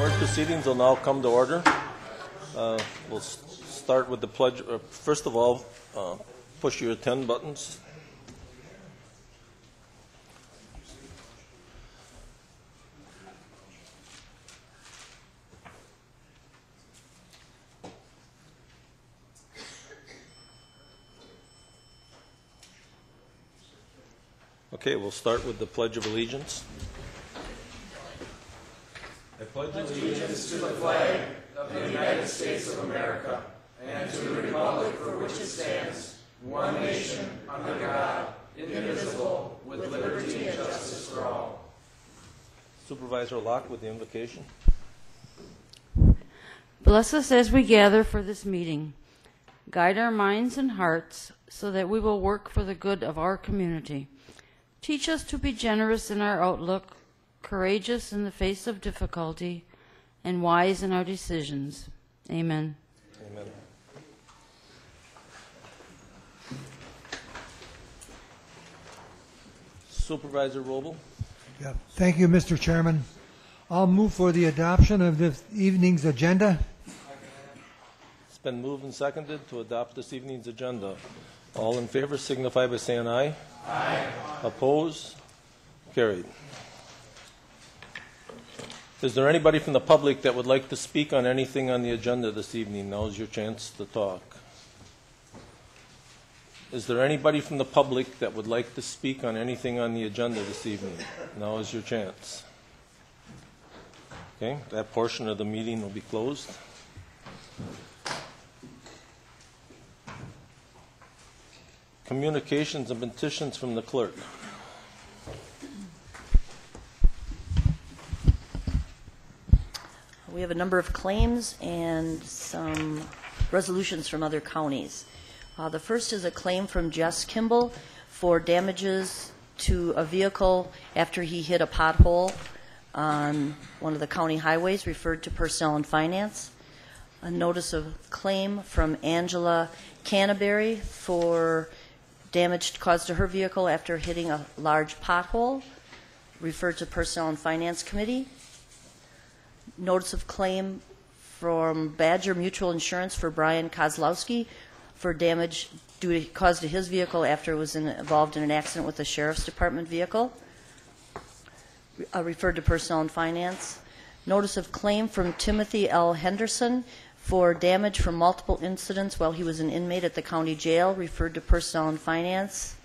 Board proceedings will now come to order. Uh, We'll start with the pledge, uh, first of all, uh, push your attend buttons. Okay, we'll start with the Pledge of Allegiance. I pledge allegiance to the flag of the United States of America and to the republic for which it stands, one nation, under God, indivisible, with liberty and justice for all. Supervisor Locke with the invocation. Bless us as we gather for this meeting. Guide our minds and hearts so that we will work for the good of our community. Teach us to be generous in our outlook, courageous in the face of difficulty, and wise in our decisions. Amen. Amen. Supervisor Robel, Yeah, Thank you, Mr. Chairman. I'll move for the adoption of this evening's agenda. it's been moved and seconded to adopt this evening's agenda. All in favor signify by saying aye. Aye. Opposed? Carried. Is there anybody from the public that would like to speak on anything on the agenda this evening? Now's your chance to talk. Is there anybody from the public that would like to speak on anything on the agenda this evening? Now is your chance. Okay, that portion of the meeting will be closed. Communications and petitions from the clerk. We have a number of claims and some resolutions from other counties. Uh, The first is a claim from Jess Kimball for damages to a vehicle after he hit a pothole on one of the county highways, referred to Personnel and Finance. A notice of claim from Angela Canterbury for damage caused to her vehicle after hitting a large pothole, referred to Personnel and Finance Committee notice of claim from Badger Mutual Insurance for Brian Kozlowski for damage due to, caused to his vehicle after it was in- involved in an accident with a sheriff's department vehicle, uh, referred to Personnel and Finance. Notice of claim from Timothy L. Henderson for damage from multiple incidents while he was an inmate at the county jail, referred to Personnel and Finance.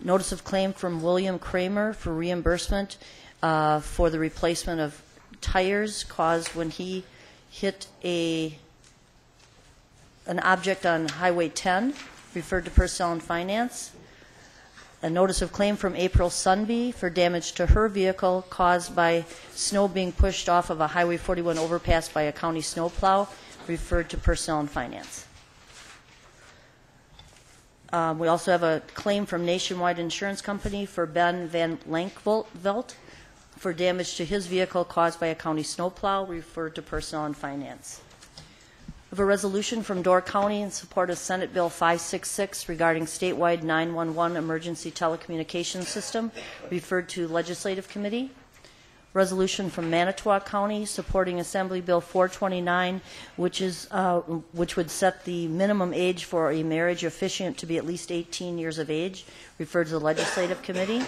Notice of claim from William Kramer for reimbursement uh, for the replacement of tires caused when he hit a, an object on Highway 10, referred to Personnel and Finance. A notice of claim from April Sunby for damage to her vehicle caused by snow being pushed off of a Highway 41 overpass by a county snowplow, referred to Personnel and Finance. Um, We also have a claim from Nationwide Insurance Company for Ben Van Lankvelt for damage to his vehicle caused by a county snowplow, referred to Personnel and Finance. Of a resolution from Door County in support of Senate Bill 566 regarding statewide 911 emergency telecommunications system, referred to Legislative Committee. Resolution from Manitowoc County supporting Assembly Bill 429, which is, uh, which would set the minimum age for a marriage officiant to be at least 18 years of age, referred to the Legislative Committee.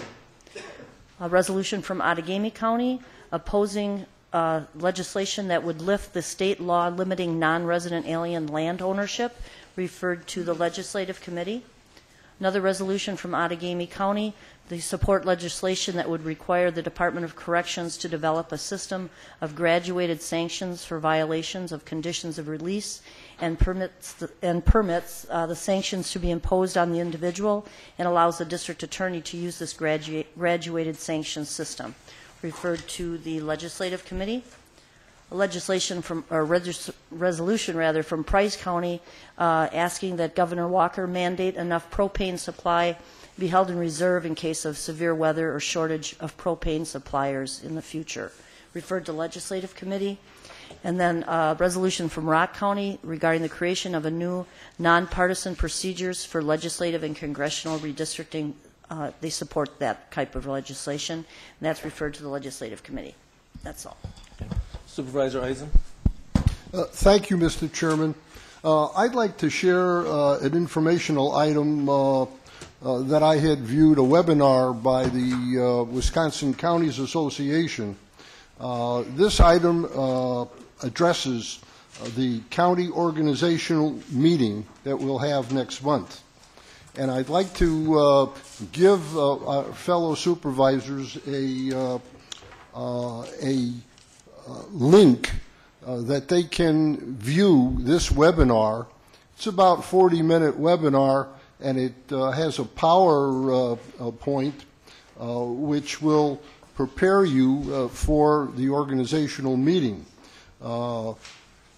A resolution from Outagamie County opposing uh, legislation that would lift the state law limiting non-resident alien land ownership, referred to the Legislative Committee. Another resolution from Outagamie County, they support legislation that would require the Department of Corrections to develop a system of graduated sanctions for violations of conditions of release and permits, the- and permits uh, the sanctions to be imposed on the individual and allows the district attorney to use this gradua- graduated sanctions system, referred to the Legislative Committee. Legislation from, or resolution rather, from Price County uh, asking that Governor Walker mandate enough propane supply be held in reserve in case of severe weather or shortage of propane suppliers in the future. Referred to Legislative Committee. And then a resolution from Rock County regarding the creation of a new nonpartisan procedures for legislative and congressional redistricting. Uh, They support that type of legislation, and that's referred to the Legislative Committee. That's all. Supervisor Eisen? Uh, Thank you, Mr. Chairman. Uh, I'd like to share uh, an informational item uh, that I had viewed, a webinar by the uh, Wisconsin Counties Association. Uh, This item uh, addresses uh, the county organizational meeting that we'll have next month. And I'd like to give our fellow supervisors a, a link that they can view this webinar. It's about 40-minute webinar, and it uh, has a power uh, uh, point uh, which will prepare you uh, for the organizational meeting.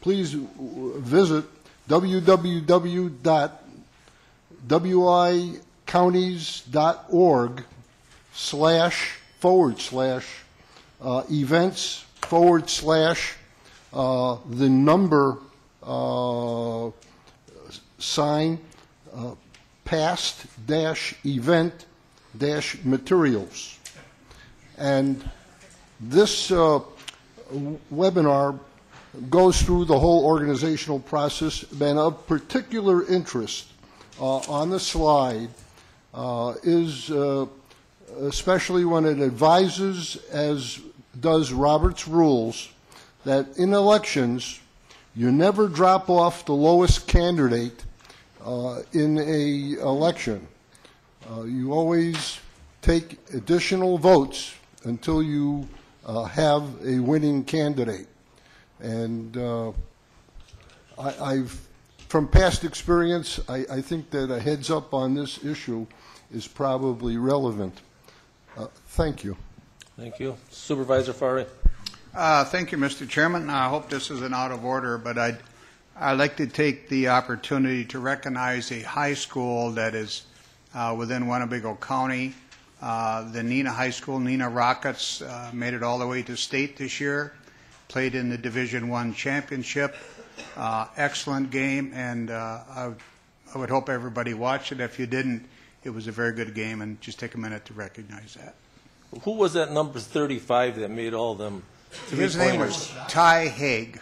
Please visit www.wicounties.org slash forward slash events forward slash the number sign uh, past dash event dash materials. And this uh, webinar goes through the whole organizational process, and of particular interest uh, on the slide uh, is uh, especially when it advises, as does Robert's Rules, that in elections, you never drop off the lowest candidate uh, in a election. Uh, You always take additional votes until you uh, have a winning candidate. And uh, I, I've, from past experience, I, I think that a heads up on this issue is probably relevant. Uh, Thank you. Thank you. Supervisor Fari? Uh, Thank you, Mr. Chairman. I hope this isn't out of order, but I'd, I'd like to take the opportunity to recognize a high school that is uh, within Winnebago County. Uh, The Neenah High School, Neenah Rockets, uh, made it all the way to state this year, played in the Division One championship. Uh, Excellent game, and uh, I would- I would hope everybody watched it. If you didn't, it was a very good game, and just take a minute to recognize that. Who was that number 35 that made all them His name was Ty Haig.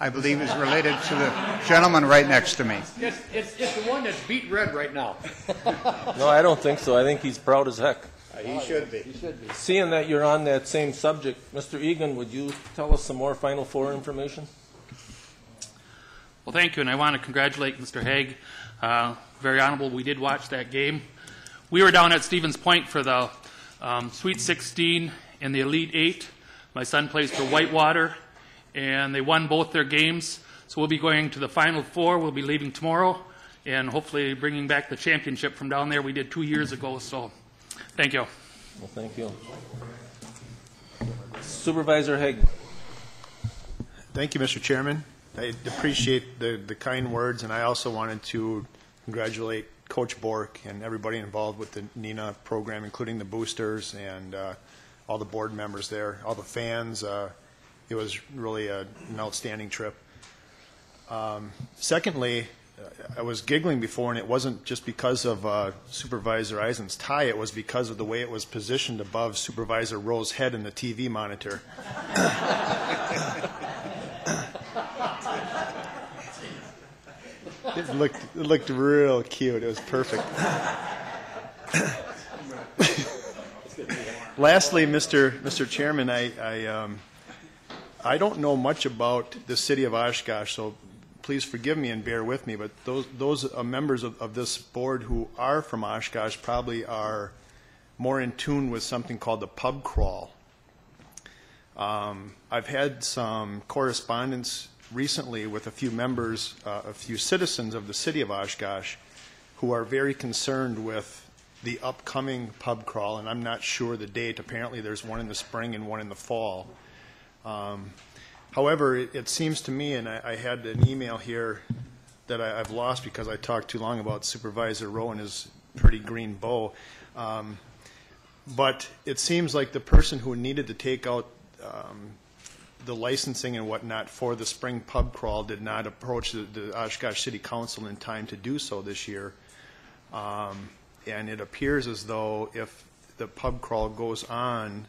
I believe is related to the gentleman right next to me. It's, it's, it's the one that's beat red right now. No, I don't think so. I think he's proud as heck. He should be. Seeing that you're on that same subject, Mr. Egan, would you tell us some more Final Four information? Well, thank you, and I want to congratulate Mr. Haig. Uh, very honorable. We did watch that game. We were down at Stevens Point for the um, Sweet 16 and the Elite Eight. My son plays for Whitewater, and they won both their games. So we'll be going to the Final Four. We'll be leaving tomorrow, and hopefully bringing back the championship from down there. We did two years ago. So, thank you. Well, thank you. Supervisor Haig? Thank you, Mr. Chairman. I appreciate the, the kind words, and I also wanted to congratulate Coach Bork and everybody involved with the Neenah program, including the boosters and uh, all the board members there, all the fans. Uh, It was really a- an outstanding trip. Um, Secondly, I was giggling before, and it wasn't just because of uh, Supervisor Eisen's tie, it was because of the way it was positioned above Supervisor Rowe's head in the TV monitor. It looked it looked real cute. It was perfect. Lastly, Mr. Mr. Chairman, I I, um, I don't know much about the city of Oshkosh, so please forgive me and bear with me. But those those uh, members of, of this board who are from Oshkosh probably are more in tune with something called the pub crawl. Um, I've had some correspondence recently with a few members, uh, a few citizens of the city of Oshkosh who are very concerned with the upcoming pub crawl, and I'm not sure the date. Apparently, there's one in the spring and one in the fall. Um, however, it, it seems to me, and I, I had an email here that I, I've lost because I talked too long about Supervisor Rowe and his pretty green bow. Um, but it seems like the person who needed to take out um, the licensing and whatnot for the spring pub crawl did not approach the, the Oshkosh City Council in time to do so this year. Um, and it appears as though if the pub crawl goes on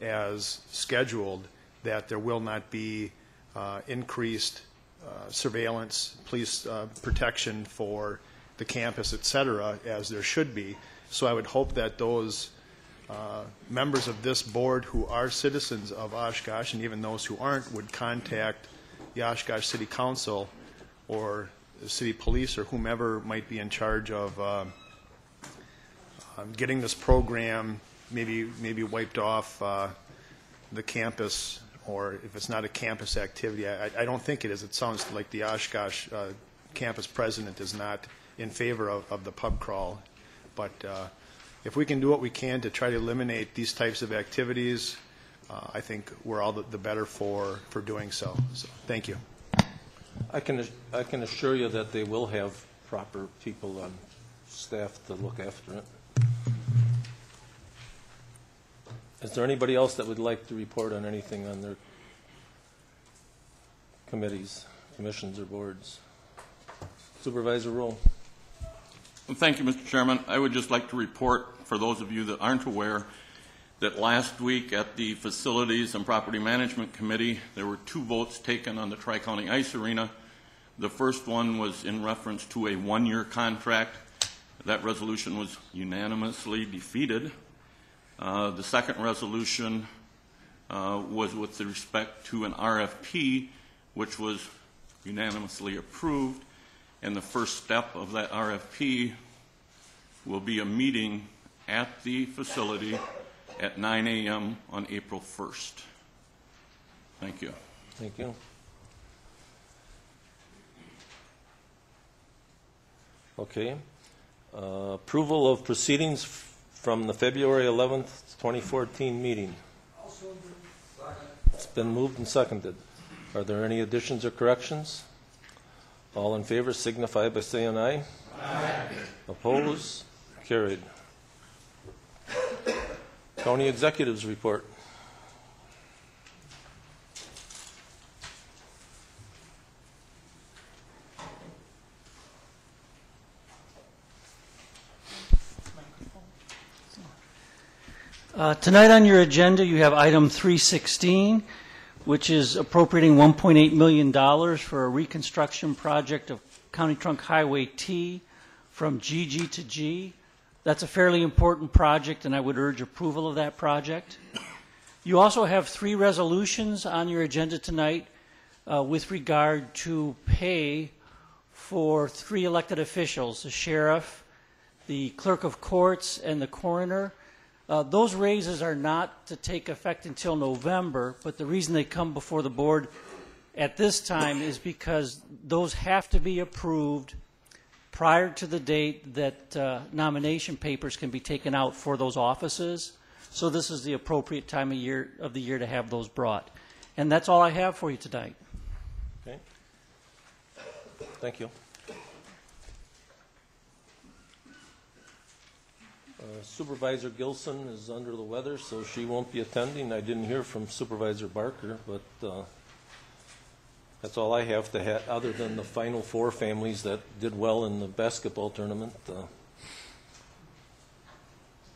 as scheduled, that there will not be uh, increased uh, surveillance, police uh, protection for the campus, et cetera, as there should be. So I would hope that those uh, members of this board who are citizens of Oshkosh, and even those who aren't, would contact the Oshkosh City Council or the city police or whomever might be in charge of uh, um, getting this program maybe, maybe wiped off uh, the campus, or if it's not a campus activity, I, I don't think it is. It sounds like the Oshkosh uh, campus president is not in favor of, of the pub crawl. But uh, if we can do what we can to try to eliminate these types of activities, uh, I think we're all the, the better for, for doing so. So, thank you. I can, I can assure you that they will have proper people on staff to look after it. Is there anybody else that would like to report on anything on their committees, commissions, or boards? Supervisor Roll. Thank you, Mr. Chairman. I would just like to report, for those of you that aren't aware, that last week at the Facilities and Property Management Committee, there were two votes taken on the Tri-County Ice Arena. The first one was in reference to a one-year contract. That resolution was unanimously defeated. Uh, The second resolution uh, was with respect to an RFP, which was unanimously approved. And the first step of that RFP will be a meeting at the facility at 9 a.m. on April 1st. Thank you. Thank you. Okay. Uh, Approval of proceedings from the February 11th, 2014 meeting. It's been moved and seconded. Are there any additions or corrections? All in favor signify by saying aye. Aye. Oppose? Carried. County Executives Report. Uh, Tonight on your agenda, you have item 316, which is appropriating $1.8 million for a reconstruction project of County Trunk Highway T from GG to G. That's a fairly important project, and I would urge approval of that project. You also have three resolutions on your agenda tonight uh, with regard to pay for three elected officials, the sheriff, the clerk of courts, and the coroner. Uh, Those raises are not to take effect until November, but the reason they come before the board at this time is because those have to be approved prior to the date that uh, nomination papers can be taken out for those offices. So this is the appropriate time of year, of the year to have those brought. And that's all I have for you tonight. Okay. Thank you. Uh, Supervisor Gilson is under the weather, so she won't be attending. I didn't hear from Supervisor Barker, but uh, that's all I have to have, other than the final four families that did well in the basketball tournament. uh.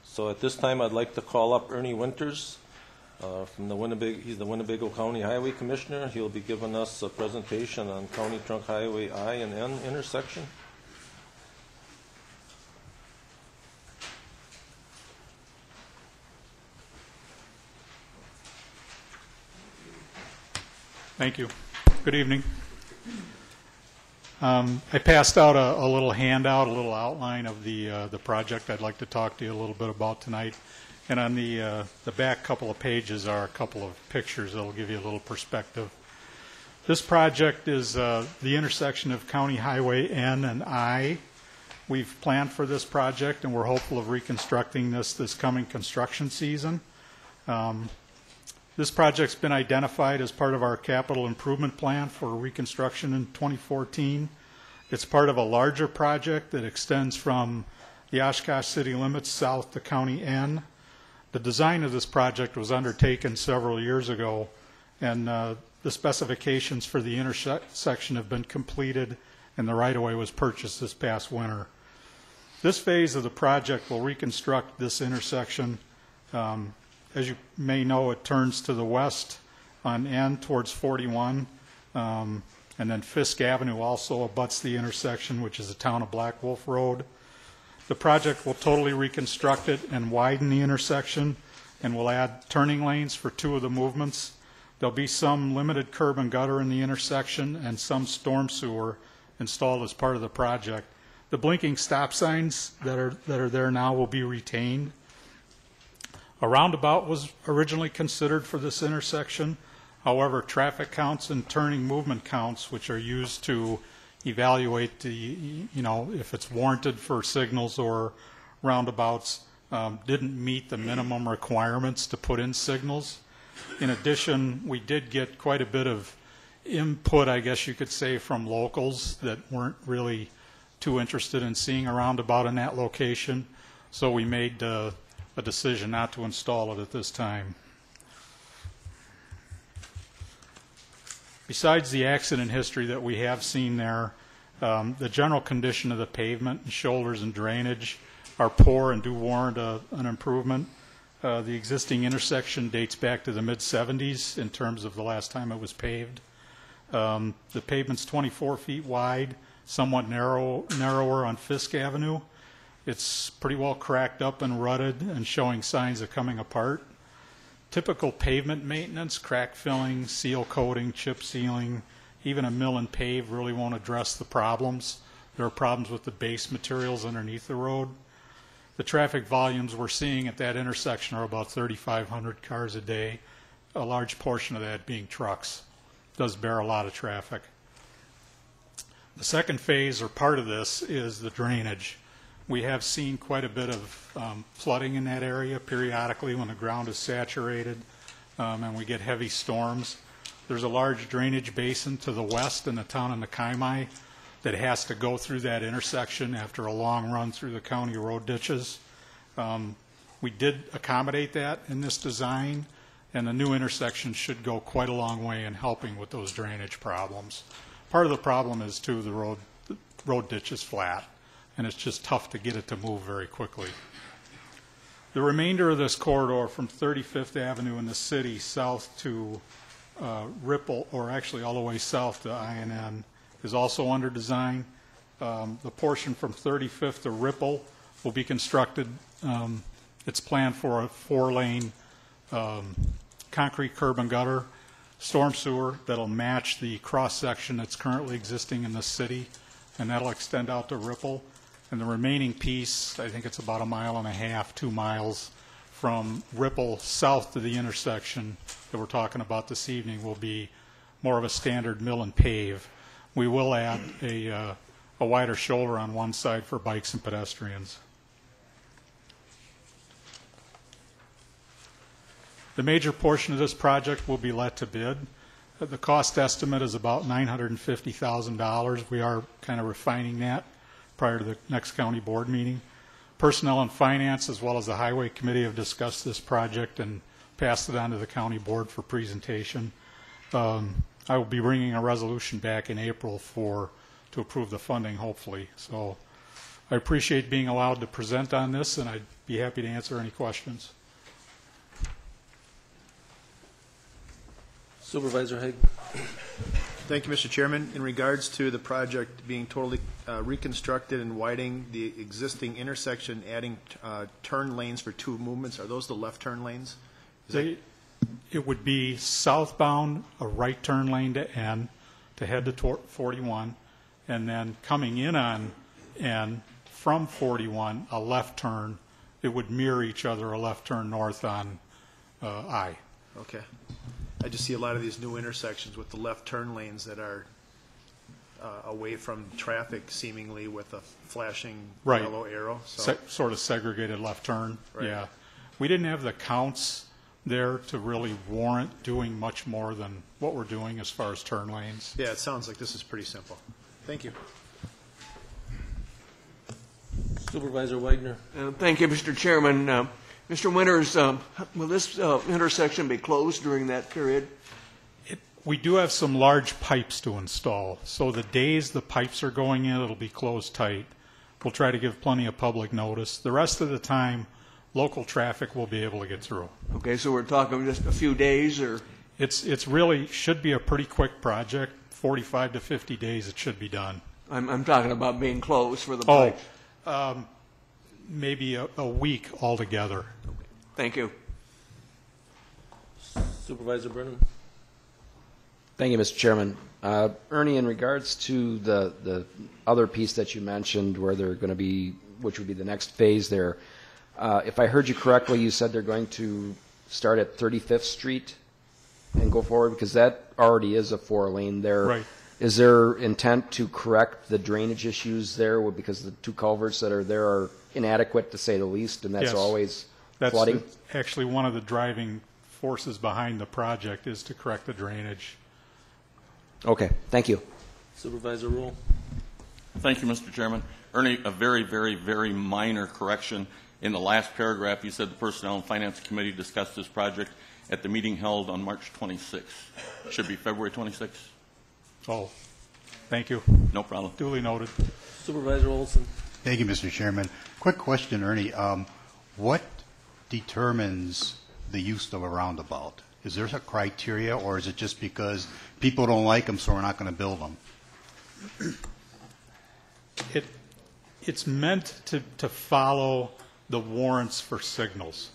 So at this time, I'd like to call up Ernie Winters uh, from the Winnebago, he's the Winnebago County Highway Commissioner. He'll be giving us a presentation on County Trunk Highway I and N intersection. Thank you. Good evening. Um, I passed out a, a little handout, a little outline of the uh, the project I'd like to talk to you a little bit about tonight. And on the uh, the back couple of pages are a couple of pictures that'll give you a little perspective. This project is uh, the intersection of County Highway N and I. We've planned for this project, and we're hopeful of reconstructing this this coming construction season. Um, this project's been identified as part of our capital improvement plan for reconstruction in 2014. It's part of a larger project that extends from the Oshkosh city limits south to County N. The design of this project was undertaken several years ago, and uh, the specifications for the intersection have been completed, and the right-of-way was purchased this past winter. This phase of the project will reconstruct this intersection um, as you may know, it turns to the west on N towards 41. Um, And then Fisk Avenue also abuts the intersection, which is the town of Black Wolf Road. The project will totally reconstruct it and widen the intersection, and will add turning lanes for two of the movements. There'll be some limited curb and gutter in the intersection and some storm sewer installed as part of the project. The blinking stop signs that are, that are there now will be retained. A roundabout was originally considered for this intersection. However, traffic counts and turning movement counts, which are used to evaluate the, you know, if it's warranted for signals or roundabouts, um, didn't meet the minimum requirements to put in signals. In addition, we did get quite a bit of input, I guess you could say, from locals that weren't really too interested in seeing a roundabout in that location. So we made uh, a decision not to install it at this time. Besides the accident history that we have seen there, um, the general condition of the pavement and shoulders and drainage are poor and do warrant a, an improvement. Uh, the existing intersection dates back to the mid-70s in terms of the last time it was paved. Um, the pavement's 24 feet wide, somewhat narrow, narrower on Fisk Avenue. It's pretty well cracked up and rutted and showing signs of coming apart. Typical pavement maintenance, crack filling, seal coating, chip sealing, even a mill and pave really won't address the problems. There are problems with the base materials underneath the road. The traffic volumes we're seeing at that intersection are about 3,500 cars a day, a large portion of that being trucks. Does bear a lot of traffic. The second phase or part of this is the drainage. We have seen quite a bit of um, flooding in that area periodically when the ground is saturated um, and we get heavy storms. There's a large drainage basin to the west in the town of Nekimi that has to go through that intersection after a long run through the county road ditches. Um, We did accommodate that in this design, and the new intersection should go quite a long way in helping with those drainage problems. Part of the problem is too, the road, the road ditch is flat, and it's just tough to get it to move very quickly. The remainder of this corridor from 35th Avenue in the city south to uh, Ripple, or actually all the way south to INN, is also under design. Um, The portion from 35th to Ripple will be constructed, um, it's planned for a four-lane um, concrete curb and gutter, storm sewer that'll match the cross-section that's currently existing in the city, and that'll extend out to Ripple. And the remaining piece, I think it's about a mile and a half, two miles, from Ripple south to the intersection that we're talking about this evening will be more of a standard mill and pave. We will add a, uh, a wider shoulder on one side for bikes and pedestrians. The major portion of this project will be let to bid. The cost estimate is about $950,000. We are kind of refining that prior to the next county board meeting. Personnel and Finance, as well as the Highway Committee, have discussed this project and passed it on to the county board for presentation. Um, I will be bringing a resolution back in April for, to approve the funding, hopefully. So I appreciate being allowed to present on this, and I'd be happy to answer any questions. Supervisor Haig? Thank you, Mr. Chairman. In regards to the project being totally uh, reconstructed and widening the existing intersection, adding uh, turn lanes for two movements, are those the left turn lanes? Is They, it would be southbound, a right turn lane to N, to head to tor- 41, and then coming in on N from 41, a left turn. It would mirror each other, a left turn north on uh, I. Okay. I just see a lot of these new intersections with the left turn lanes that are uh, away from traffic seemingly with a flashing Right. yellow arrow. So, Se- Sort of segregated left turn, Right. yeah. We didn't have the counts there to really warrant doing much more than what we're doing as far as turn lanes. yeah, it sounds like this is pretty simple. Thank you. Supervisor Wagner? Uh, Thank you, Mr. Chairman. Uh, Mr. Winters, um, will this uh, intersection be closed during that period? We do have some large pipes to install, so the days the pipes are going in, it'll be closed tight. We'll try to give plenty of public notice. The rest of the time, local traffic will be able to get through. Okay, so we're talking just a few days, or, It's, it's really, should be a pretty quick project, 45 to 50 days it should be done. I'm, I'm talking about being closed for the Oh, um, maybe a, a week altogether. Thank you. Supervisor Brennan? Thank you, Mr. Chairman. Uh, Ernie, in regards to the, the other piece that you mentioned where they're going to be, which would be the next phase there, uh, if I heard you correctly, you said they're going to start at 35th Street and go forward because that already is a four lane there. Right. Is there intent to correct the drainage issues there because the two culverts that are there are inadequate to say the least, and that's Yes. always That's flooding? the- actually one of the driving forces behind the project is to correct the drainage. Okay, thank you. Supervisor Rule? Thank you, Mr. Chairman. Ernie, a very, very, very minor correction. In the last paragraph, you said the Personnel and Finance Committee discussed this project at the meeting held on March 26th. Should be February 26th. Oh, thank you. No problem. Duly noted. Supervisor Olson? Thank you, Mr. Chairman. Quick question, Ernie. Um, What determines the use of a roundabout? Is there a criteria, or is it just because people don't like them, so we're not going to build them? It, it's meant to, to follow the warrants for signals.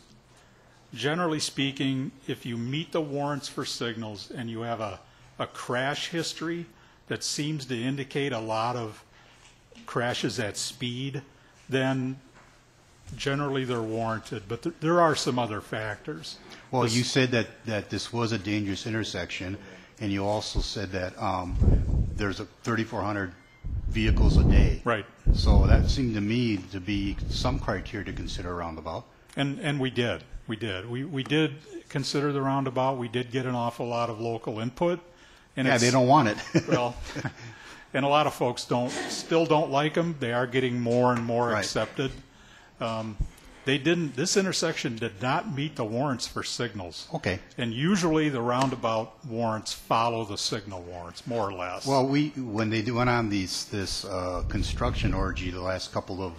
Generally speaking, if you meet the warrants for signals and you have a, a crash history that seems to indicate a lot of crashes at speed, then generally they're warranted. But th- there are some other factors. Well, you said that, that this was a dangerous intersection, and you also said that um, there's a 3,400 vehicles a day. Right. So that seemed to me to be some criteria to consider a roundabout. And, and we did, we did. We, we did consider the roundabout, we did get an awful lot of local input. and Yeah, it's- they don't want it. Well, and a lot of folks don't, still don't like them, they are getting more and more Right. accepted. Um, They didn't, this intersection did not meet the warrants for signals. Okay. And usually the roundabout warrants follow the signal warrants, more or less. Well, we, when they went on these, this uh, construction orgy the last couple of,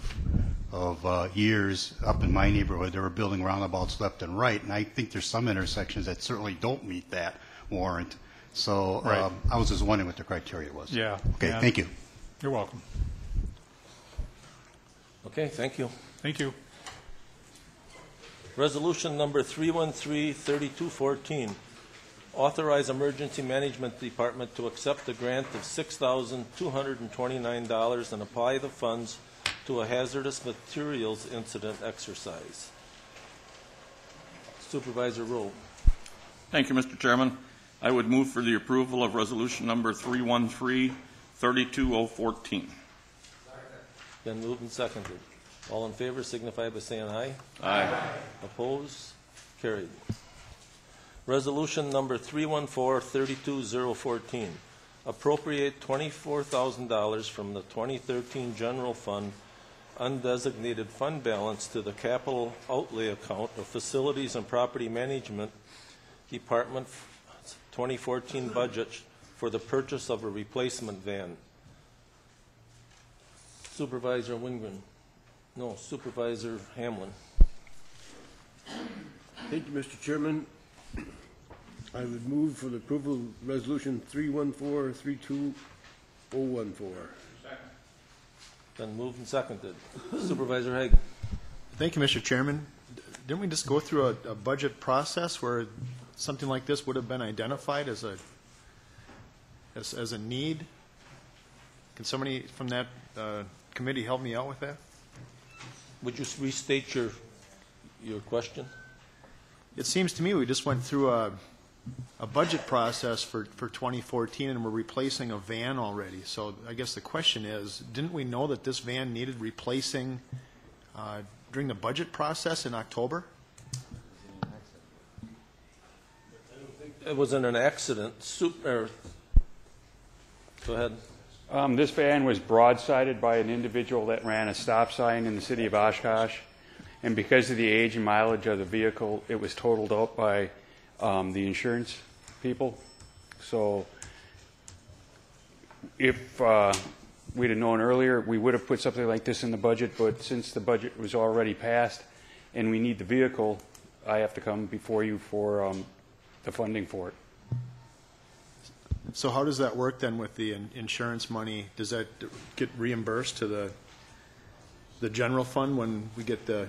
of uh, years up in my neighborhood, they were building roundabouts left and right, and I think there's some intersections that certainly don't meet that warrant. So Right. um, I was just wondering what the criteria was. Yeah. Okay, yeah. thank you. You're welcome. Okay, thank you. Thank you. Resolution number 313-3214, authorize Emergency Management Department to accept a grant of $6,229 and apply the funds to a hazardous materials incident exercise. Supervisor Rowe. Thank you, Mr. Chairman. I would move for the approval of resolution number 313-32014. Been moved and seconded. All in favor signify by saying aye. Aye. Opposed? Carried. Resolution number 314-32014, appropriate $24,000 from the 2013 general fund undesignated fund balance to the capital outlay account of Facilities and Property Management Department 2014 budget for the purchase of a replacement van. Supervisor Wingren. No, Supervisor Hamlin. Thank you, Mr. Chairman. I would move for the approval of Resolution 314-32014. Been moved and seconded. Supervisor Haig. Thank you, Mr. Chairman. Didn't we just go through a, a budget process where something like this would have been identified as a, as, as a need? Can somebody from that uh, committee help me out with that? Would you restate your, your question? It seems to me we just went through a, a budget process for, for 2014 and we're replacing a van already. So I guess the question is, didn't we know that this van needed replacing uh, during the budget process in October? Was in an accident. Go ahead. Um, this van was broadsided by an individual that ran a stop sign in the city of Oshkosh, and because of the age and mileage of the vehicle, it was totaled out by um, the insurance people. So, if uh, we'd have known earlier, we would have put something like this in the budget. But since the budget was already passed, and we need the vehicle, I have to come before you for um, the funding for it. So how does that work then with the in- insurance money? Does that get reimbursed to the, the general fund when we get the,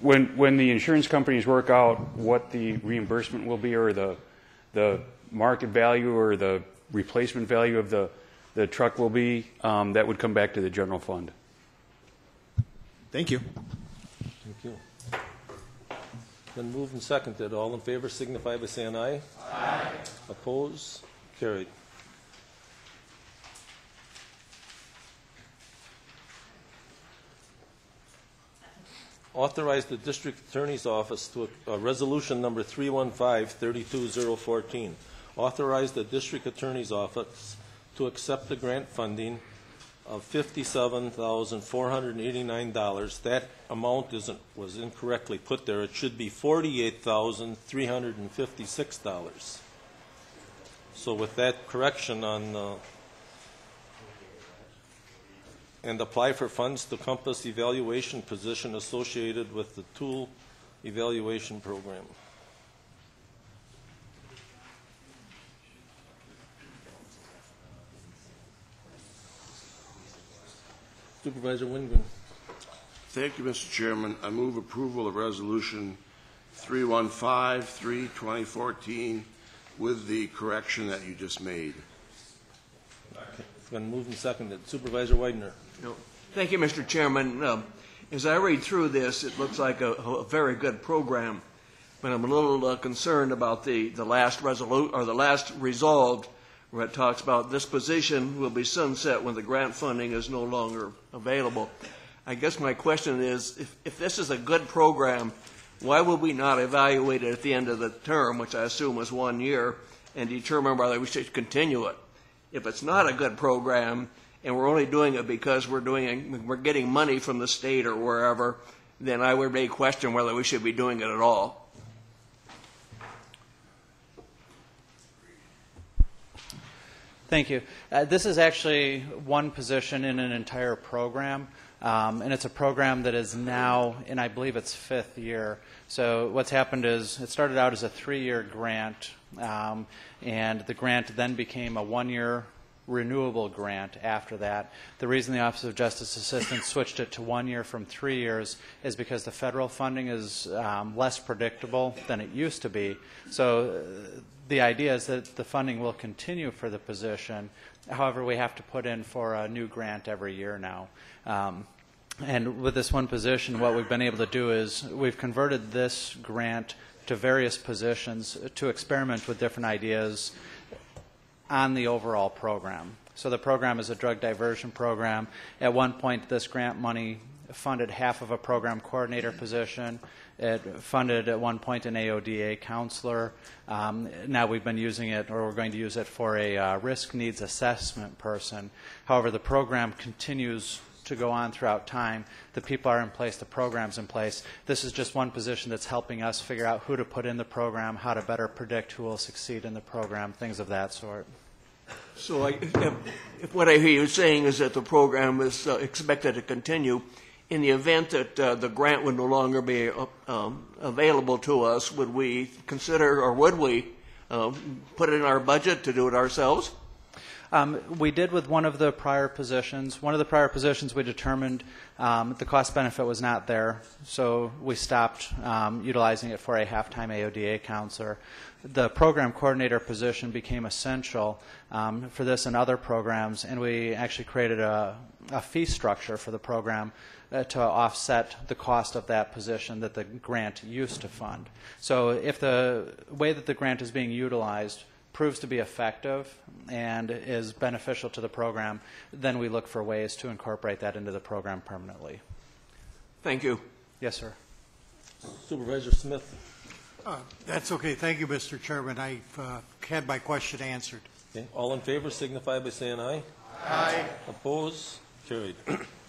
When, when the insurance companies work out what the reimbursement will be, or the, the market value, or the replacement value of the, the truck will be, um, that would come back to the general fund. thank you. You. Moved and seconded. All in favor signify by saying aye. Aye. Oppose? Carried. Authorize the district attorney's office to, uh, resolution number 315-32014. Authorize the district attorney's office to accept the grant funding of $57,489. That amount isn't, was incorrectly put there. It should be $48,356. So with that correction on, uh, and apply for funds to Compass evaluation position associated with the tool evaluation program. Supervisor Wingren. Thank you, Mr. Chairman. I move approval of Resolution 315, 2014 with the correction that you just made. It's been moved and seconded. Supervisor Widener. No. Thank you, Mr. Chairman. Um, As I read through this, it looks like a, a very good program, but I'm a little uh, concerned about the, the last resolu, or the last resolved, where it talks about this position will be sunset when the grant funding is no longer available. I guess my question is, if, if this is a good program, why would we not evaluate it at the end of the term, which I assume is one year, and determine whether we should continue it? If it's not a good program, and we're only doing it because we're doing, we're getting money from the state or wherever, then I would may question whether we should be doing it at all. Thank you. Uh, this is actually one position in an entire program, um, and it's a program that is now in, I believe, its fifth year. So what's happened is it started out as a three-year grant, um, and the grant then became a one-year renewable grant after that. The reason the Office of Justice Assistance switched it to one year from three years is because the federal funding is um, less predictable than it used to be. So uh, the idea is that the funding will continue for the position. However, we have to put in for a new grant every year now. Um, and with this one position, what we've been able to do is we've converted this grant to various positions to experiment with different ideas on the overall program. So the program is a drug diversion program. At one point, this grant money funded half of a program coordinator position. It funded at one point an AODA counselor. Um, now we've been using it, or we're going to use it for a uh, risk needs assessment person. However, the program continues to go on throughout time. The people are in place, the program's in place. This is just one position that's helping us figure out who to put in the program, how to better predict who will succeed in the program, things of that sort. So I, if, if what I hear you saying is that the program is uh, expected to continue, in the event that uh, the grant would no longer be uh, um, available to us, would we consider, or would we, uh, put it in our budget to do it ourselves? Um, we did with one of the prior positions. One of the prior positions we determined um, the cost benefit was not there, so we stopped um, utilizing it for a half-time AODA counselor. The program coordinator position became essential um, for this and other programs, and we actually created a, a fee structure for the program uh, to offset the cost of that position that the grant used to fund. So if the way that the grant is being utilized proves to be effective and is beneficial to the program, then we look for ways to incorporate that into the program permanently. Thank you. Yes, sir. Supervisor Smith. Uh, That's okay. Thank you, Mr. Chairman. I've uh, had my question answered. Okay. All in favor signify by saying aye. Aye. Oppose? Carried.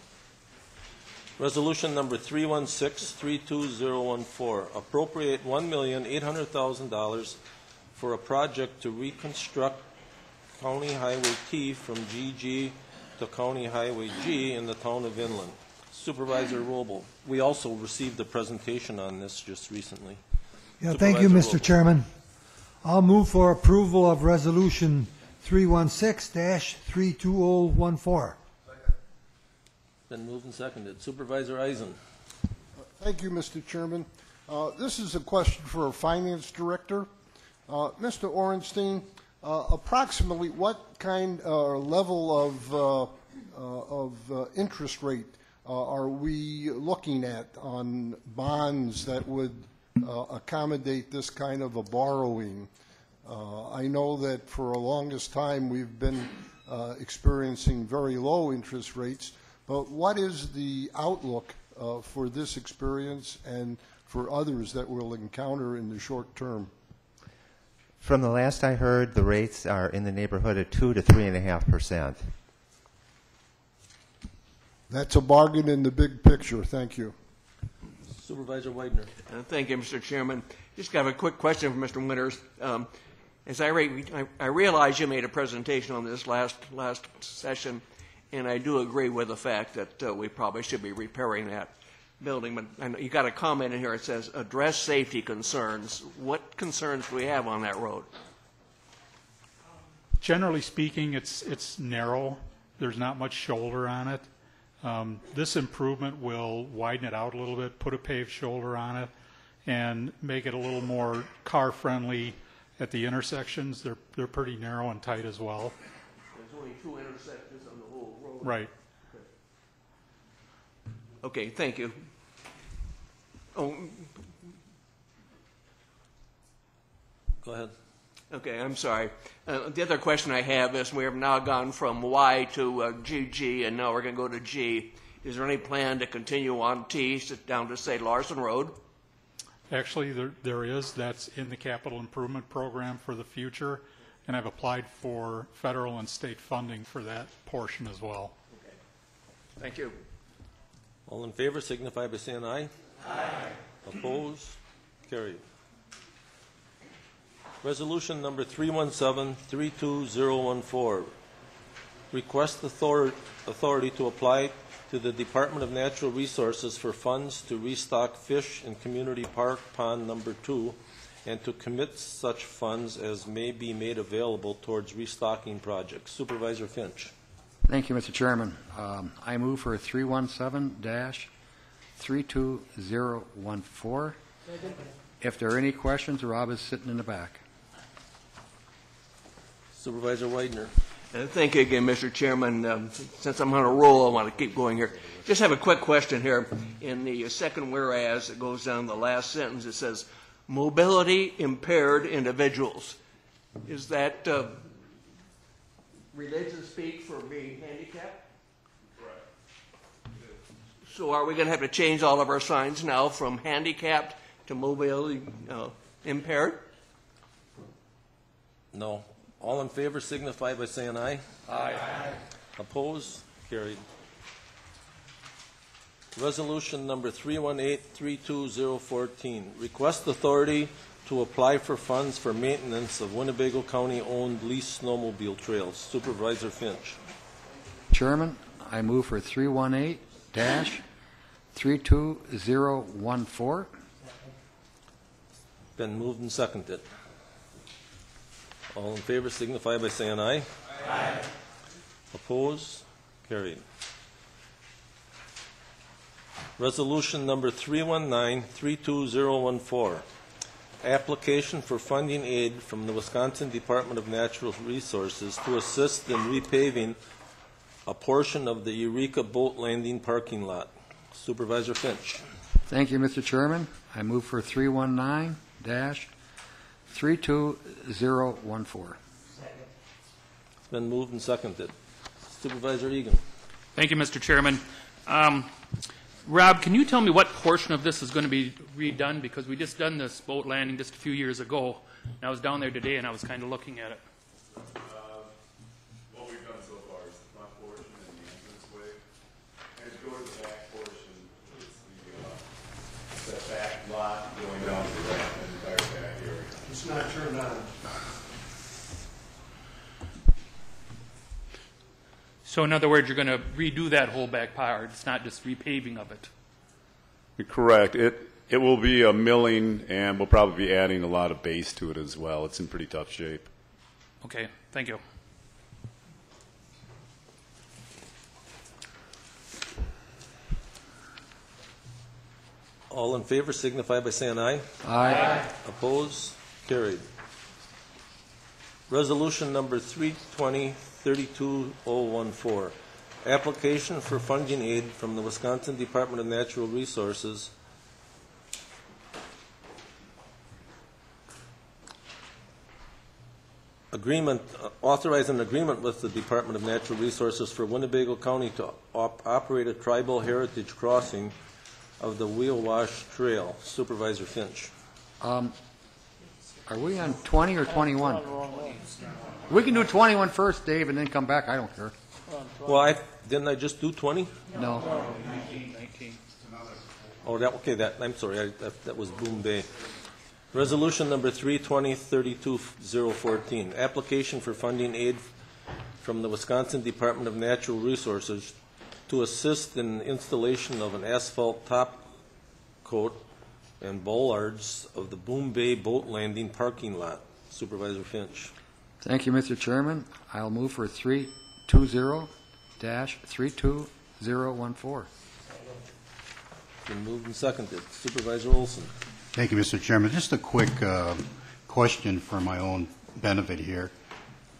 Resolution number 316-32014, appropriate $1,800,000 for a project to reconstruct County Highway T from GG to County Highway G in the town of Vinland. Supervisor Roble, we also received a presentation on this just recently. Yeah, thank you, Mr. Chairman. I'll move for approval of Resolution 316-32014. Been moved and seconded. Supervisor Eisen. Thank you, Mr. Chairman. Uh, This is a question for our Finance Director. Uh, Mr. Orenstein, uh, approximately what kind or level of, uh, uh, of uh, interest rate uh, are we looking at on bonds that would uh, accommodate this kind of a borrowing? Uh, I know that for the longest time, we've been uh, experiencing very low interest rates, but what is the outlook uh, for this experience and for others that we'll encounter in the short term? From the last I heard, the rates are in the neighborhood of two to three and a half percent. That's a bargain in the big picture. Thank you. Supervisor Widener. Uh, Thank you, Mr. Chairman. Just got a quick question for Mr. Winters. Um, As I re- I- I realize you made a presentation on this last, last session, and I do agree with the fact that uh, we probably should be repairing that building, but know you got a comment in here, it says, "Address safety concerns." What concerns do we have on that road? Generally speaking, it's, it's narrow. There's not much shoulder on it. Um, This improvement will widen it out a little bit, put a paved shoulder on it, and make it a little more car-friendly at the intersections. They're, they're pretty narrow and tight as well. There's only two intersections on the whole road. Right. Okay, thank you. Oh, Go ahead. Okay, I'm sorry. Uh, the other question I have is we have now gone from Y to uh, GG, and now we're going to go to G. Is there any plan to continue on T s- down to, say, Larson Road? Actually, there, there is, that's in the capital improvement program for the future, and I've applied for federal and state funding for that portion as well. Okay. Thank you. All in favor signify by saying aye. Aye. Opposed? Carried. Resolution number 317-32014. Request author- authority to apply to the Department of Natural Resources for funds to restock fish in Community Park Pond Number Two and to commit such funds as may be made available towards restocking projects. Supervisor Finch. Thank you, Mr. Chairman. Um, I move for 317-32014. If there are any questions, Rob is sitting in the back. Supervisor Widener. Uh, Thank you again, Mr. Chairman. Um, Since I'm on a roll, I want to keep going here. Just have a quick question here. In the second whereas, it goes down the last sentence, it says, "Mobility impaired individuals." Is that uh, religion speak for being handicapped? So are we going to have to change all of our signs now from handicapped to mobility uh, impaired? No. All in favor signify by saying aye. Aye. Opposed? Carried. Resolution number 318-32014, request authority to apply for funds for maintenance of Winnebago County-owned leased snowmobile trails. Supervisor Finch. Chairman, I move for 318-32014. Been moved and seconded. All in favor signify by saying aye. Aye. Opposed? Carried. Resolution number 319-32014, application for funding aid from the Wisconsin Department of Natural Resources to assist in repaving a portion of the Eureka Boat Landing parking lot. Supervisor Finch. Thank you, Mr. Chairman. I move for 319-32014. It's been moved and seconded. Supervisor Egan. Thank you, Mr. Chairman. Um, Rob, can you tell me what portion of this is going to be redone? Because we just done this boat landing just a few years ago. And I was down there today and I was kind of looking at it. What we've done so far is the front portion and the entranceway. And if you go to the back portion, it's the, uh, that back lot going down to the ramp and the entire back area. It's not turned on. So in other words, you're going to redo that whole back part. It's not just repaving of it. Correct. It, It will be a milling, and we'll probably be adding a lot of base to it as well. It's in pretty tough shape. Okay, thank you. All in favor signify by saying aye. Aye. Opposed? Carried. Resolution number 320-32014, application for funding aid from the Wisconsin Department of Natural Resources agreement, uh, authorize an agreement with the Department of Natural Resources for Winnebago County to op- operate a tribal heritage crossing of the Wiouwash Trail. Supervisor Finch. Um, Are we on 20 or 21? We can do 21 first, Dave, and then come back. I don't care. Well, I, didn't I just do 20? No. Oh, that, okay, that, I'm sorry, I, that, that was Boom Bay. Resolution number 320-32014, application for funding aid from the Wisconsin Department of Natural Resources to assist in installation of an asphalt top coat and bollards of the Boom Bay Boat Landing parking lot. Supervisor Finch. Thank you, Mr. Chairman. I'll move for 320-32014. Been moved and seconded. Supervisor Olson. Thank you, Mr. Chairman. Just a quick uh, question for my own benefit here.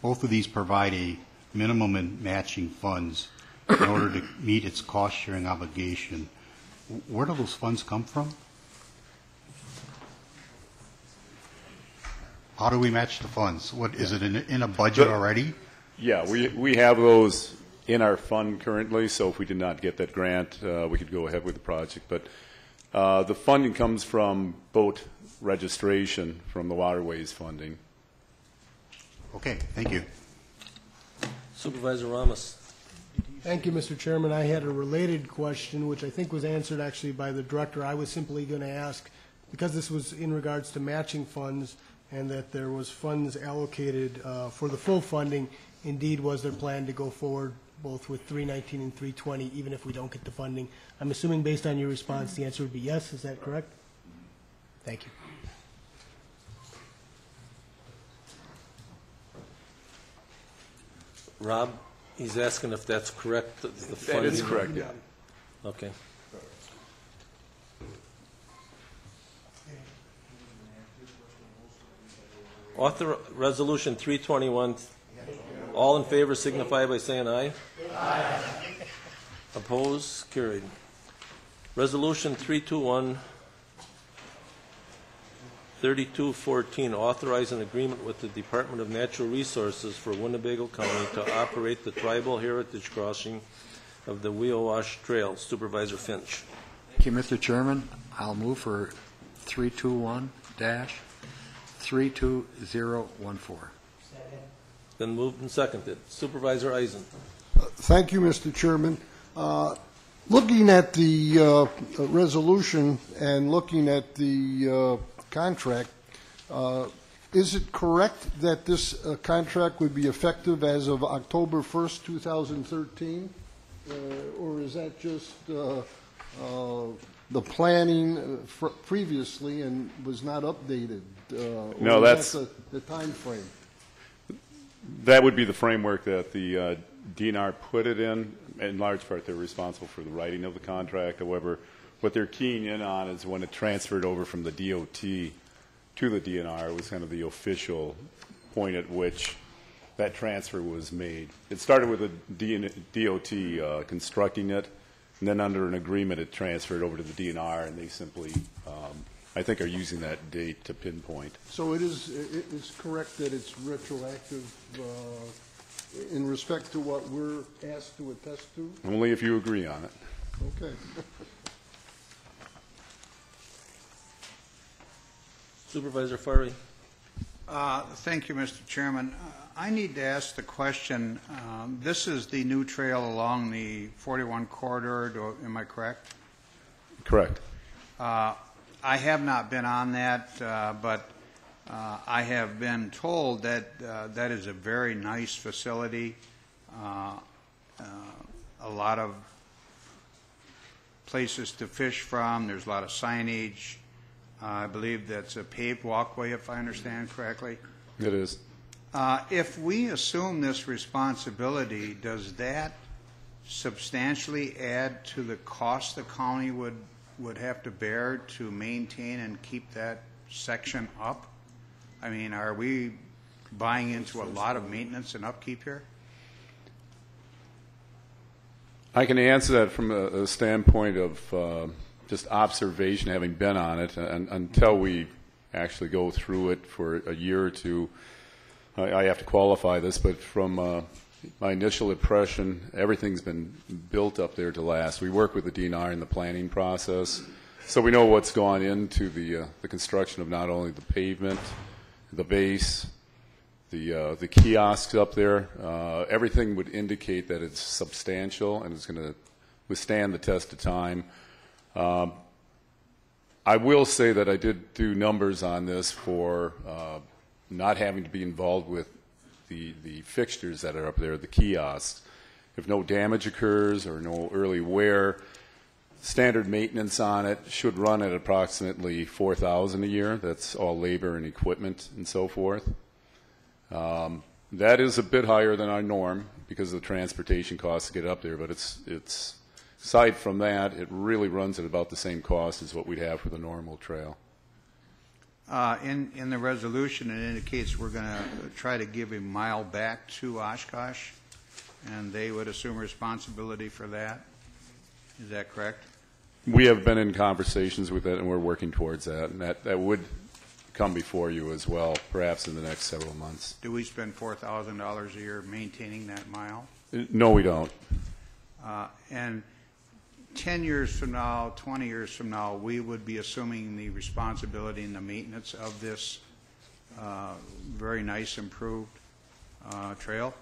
Both of these provide a minimum and matching funds in order to meet its cost-sharing obligation. Where do those funds come from? How do we match the funds? What, is it in, in a budget already? Yeah, we, we have those in our fund currently, so if we did not get that grant, uh, we could go ahead with the project. But uh, the funding comes from boat registration from the waterways funding. Okay, thank you. Supervisor Ramos. Thank you, Mr. Chairman. I had a related question, which I think was answered actually by the director. I was simply going to ask, because this was in regards to matching funds and that there was funds allocated uh, for the full funding, indeed was there plan to go forward both with 319 and 320, even if we don't get the funding? I'm assuming based on your response, the answer would be yes. Is that correct? Thank you. Rob, he's asking if that's correct. the- the That is funding. correct, yeah. Okay. Author, Resolution 321, all in favor signify by saying aye. Aye. Oppose, carried. Resolution 321, 3214, authorize an agreement with the Department of Natural Resources for Winnebago County to operate the tribal heritage crossing of the Wiouwash Trail. Supervisor Finch. Thank you, Mr. Chairman. I'll move for 321-32014. Been moved and seconded. Supervisor Eisen. Thank you, Mr. Chairman. Uh, Looking at the uh, resolution and looking at the uh, contract, uh, is it correct that this uh, contract would be effective as of October 1st, 2013? Uh, Or is that just uh, uh, the planning uh, fr- previously and was not updated? Uh, No, or that's- that the the timeframe? That would be the framework that the uh, DNR put it in. In large part, they're responsible for the writing of the contract. However, what they're keying in on is when it transferred over from the DOT to the DNR, it was kind of the official point at which that transfer was made. It started with the DN DOT uh, constructing it, and then under an agreement, it transferred over to the DNR, and they simply, um, I think, are using that date to pinpoint. So it is, it is correct that it's retroactive uh, in respect to what we're asked to attest to? Only if you agree on it. Okay. Supervisor Furry. Uh, Thank you, Mr. Chairman. Uh, I need to ask the question, um, this is the new trail along the 41 corridor, do- am I correct? Correct. Uh, I have not been on that, uh, but uh, I have been told that uh, that is a very nice facility. Uh, uh, A lot of places to fish from, there's a lot of signage, I believe that's a paved walkway, if I understand correctly. It is. Uh, If we assume this responsibility, does that substantially add to the cost the county would, would have to bear to maintain and keep that section up? I mean, are we buying into a lot of maintenance and upkeep here? I can answer that from a, a standpoint of uh, just observation, having been on it, and until we actually go through it for a year or two. I, I have to qualify this, but from uh, my initial impression, everything's been built up there to last. We work with the DNR in the planning process, so we know what's gone into the uh, the construction of not only the pavement, the base, the uh, the kiosks up there. Uh, everything would indicate that it's substantial and it's going to withstand the test of time. Um, I will say that I did do numbers on this for uh, not having to be involved with the the fixtures that are up there, the kiosks. If no damage occurs or no early wear, standard maintenance on it should run at approximately four thousand a year. That's all labor and equipment and so forth. Um, that is a bit higher than our norm because of the transportation costs to get up there, but it's it's aside from that, it really runs at about the same cost as what we'd have for the normal trail. Uh, In, in the resolution, it indicates we're going to try to give a mile back to Oshkosh, and they would assume responsibility for that. Is that correct? We have been in conversations with that, and we're working towards that, and that, that would come before you as well, perhaps in the next several months. Do we spend $4,000 a year maintaining that mile? No, we don't. Uh, And 10 years from now, 20 years from now, we would be assuming the responsibility and the maintenance of this uh, very nice improved uh, trail?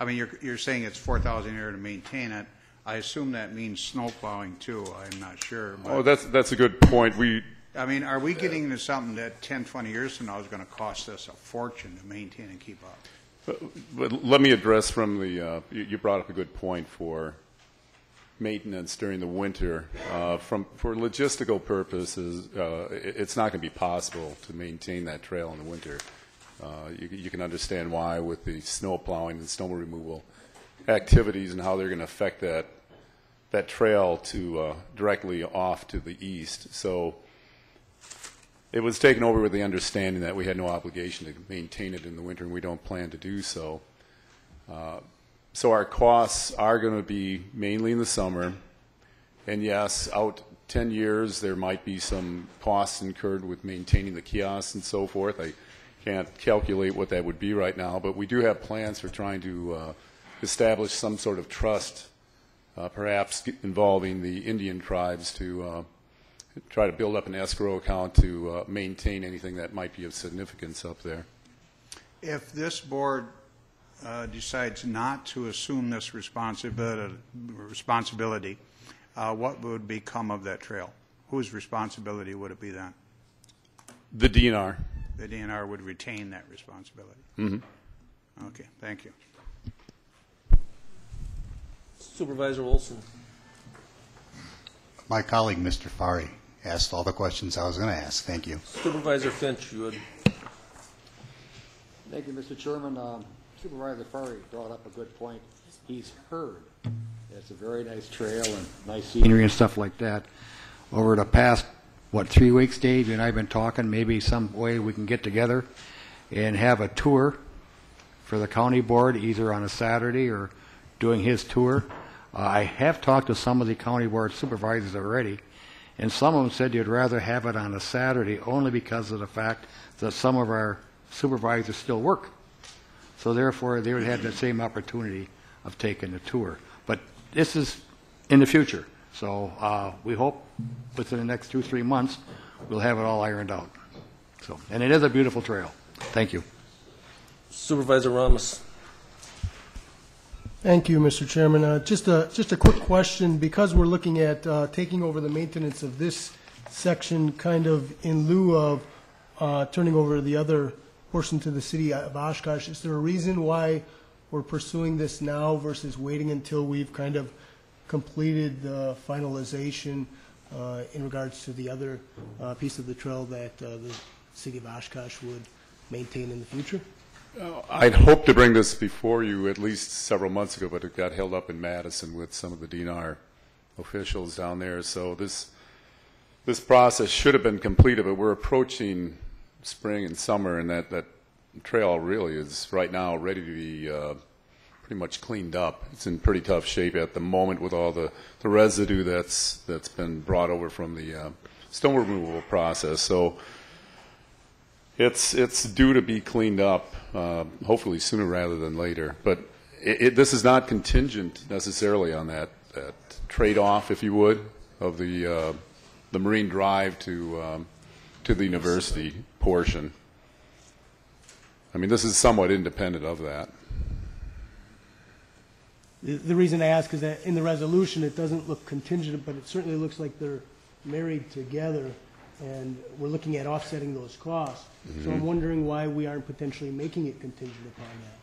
I mean, you're, you're saying it's 4,000 a year to maintain it. I assume that means snow plowing too, I'm not sure. but- Oh, that's, that's a good point. We, I mean, are we getting into something that 10, 20 years from now is going to cost us a fortune to maintain and keep up? But, let me address from the, uh, you, you brought up a good point for maintenance during the winter. Uh, from, for logistical purposes, uh, it, it's not going to be possible to maintain that trail in the winter. Uh, you, you can understand why with the snow plowing and snow removal activities and how they're going to affect that, that trail to, uh, directly off to the east. So it was taken over with the understanding that we had no obligation to maintain it in the winter, and we don't plan to do so. So our costs are going to be mainly in the summer, and yes, out 10 years, there might be some costs incurred with maintaining the kiosks and so forth. I can't calculate what that would be right now, but we do have plans for trying to uh, establish some sort of trust, uh, perhaps involving the Indian tribes to uh, try to build up an escrow account to uh, maintain anything that might be of significance up there. If this board uh, decides not to assume this responsibility, responsibility, uh, what would become of that trail? Whose responsibility would it be then? The DNR. The DNR would retain that responsibility. hmm Okay, thank you. Supervisor Wilson. My colleague, Mr. Fari, asked all the questions I was going to ask. Thank you. Supervisor Finch, you would. Thank you, Mr. Chairman. Um, Supervisor Furry brought up a good point. He's heard it's a very nice trail and nice scenery and stuff like that. Over the past, what, three weeks, Dave, you and I have been talking, maybe some way we can get together and have a tour for the county board, either on a Saturday or doing his tour. Uh, I have talked to some of the county board supervisors already, and some of them said you'd rather have it on a Saturday only because of the fact that some of our supervisors still work. So therefore, they would have the same opportunity of taking the tour. But this is in the future. So uh, we hope within the next two, three months, we'll have it all ironed out. So, and it is a beautiful trail. Thank you. Supervisor Ramos. Thank you, Mr. Chairman. Uh, Just a, just a quick question, because we're looking at uh, taking over the maintenance of this section kind of in lieu of uh, turning over the other portion to the city of Oshkosh, is there a reason why we're pursuing this now versus waiting until we've kind of completed the finalization uh, in regards to the other uh, piece of the trail that uh, the city of Oshkosh would maintain in the future? I'd hoped to bring this before you at least several months ago, but it got held up in Madison with some of the DNR officials down there. So this, this process should have been completed, but we're approaching spring and summer, and that, that trail really is right now ready to be uh, pretty much cleaned up. It's in pretty tough shape at the moment with all the, the residue that's, that's been brought over from the uh, stone removal process. So it's, it's due to be cleaned up, uh, hopefully sooner rather than later. But it, it, this is not contingent necessarily on that, that trade-off, if you would, of the, uh, the Marine Drive to, um, to the university portion. I mean, this is somewhat independent of that. The, the reason I ask is that in the resolution, it doesn't look contingent, but it certainly looks like they're married together, and we're looking at offsetting those costs. So I'm Mhm. wondering why we aren't potentially making it contingent upon that.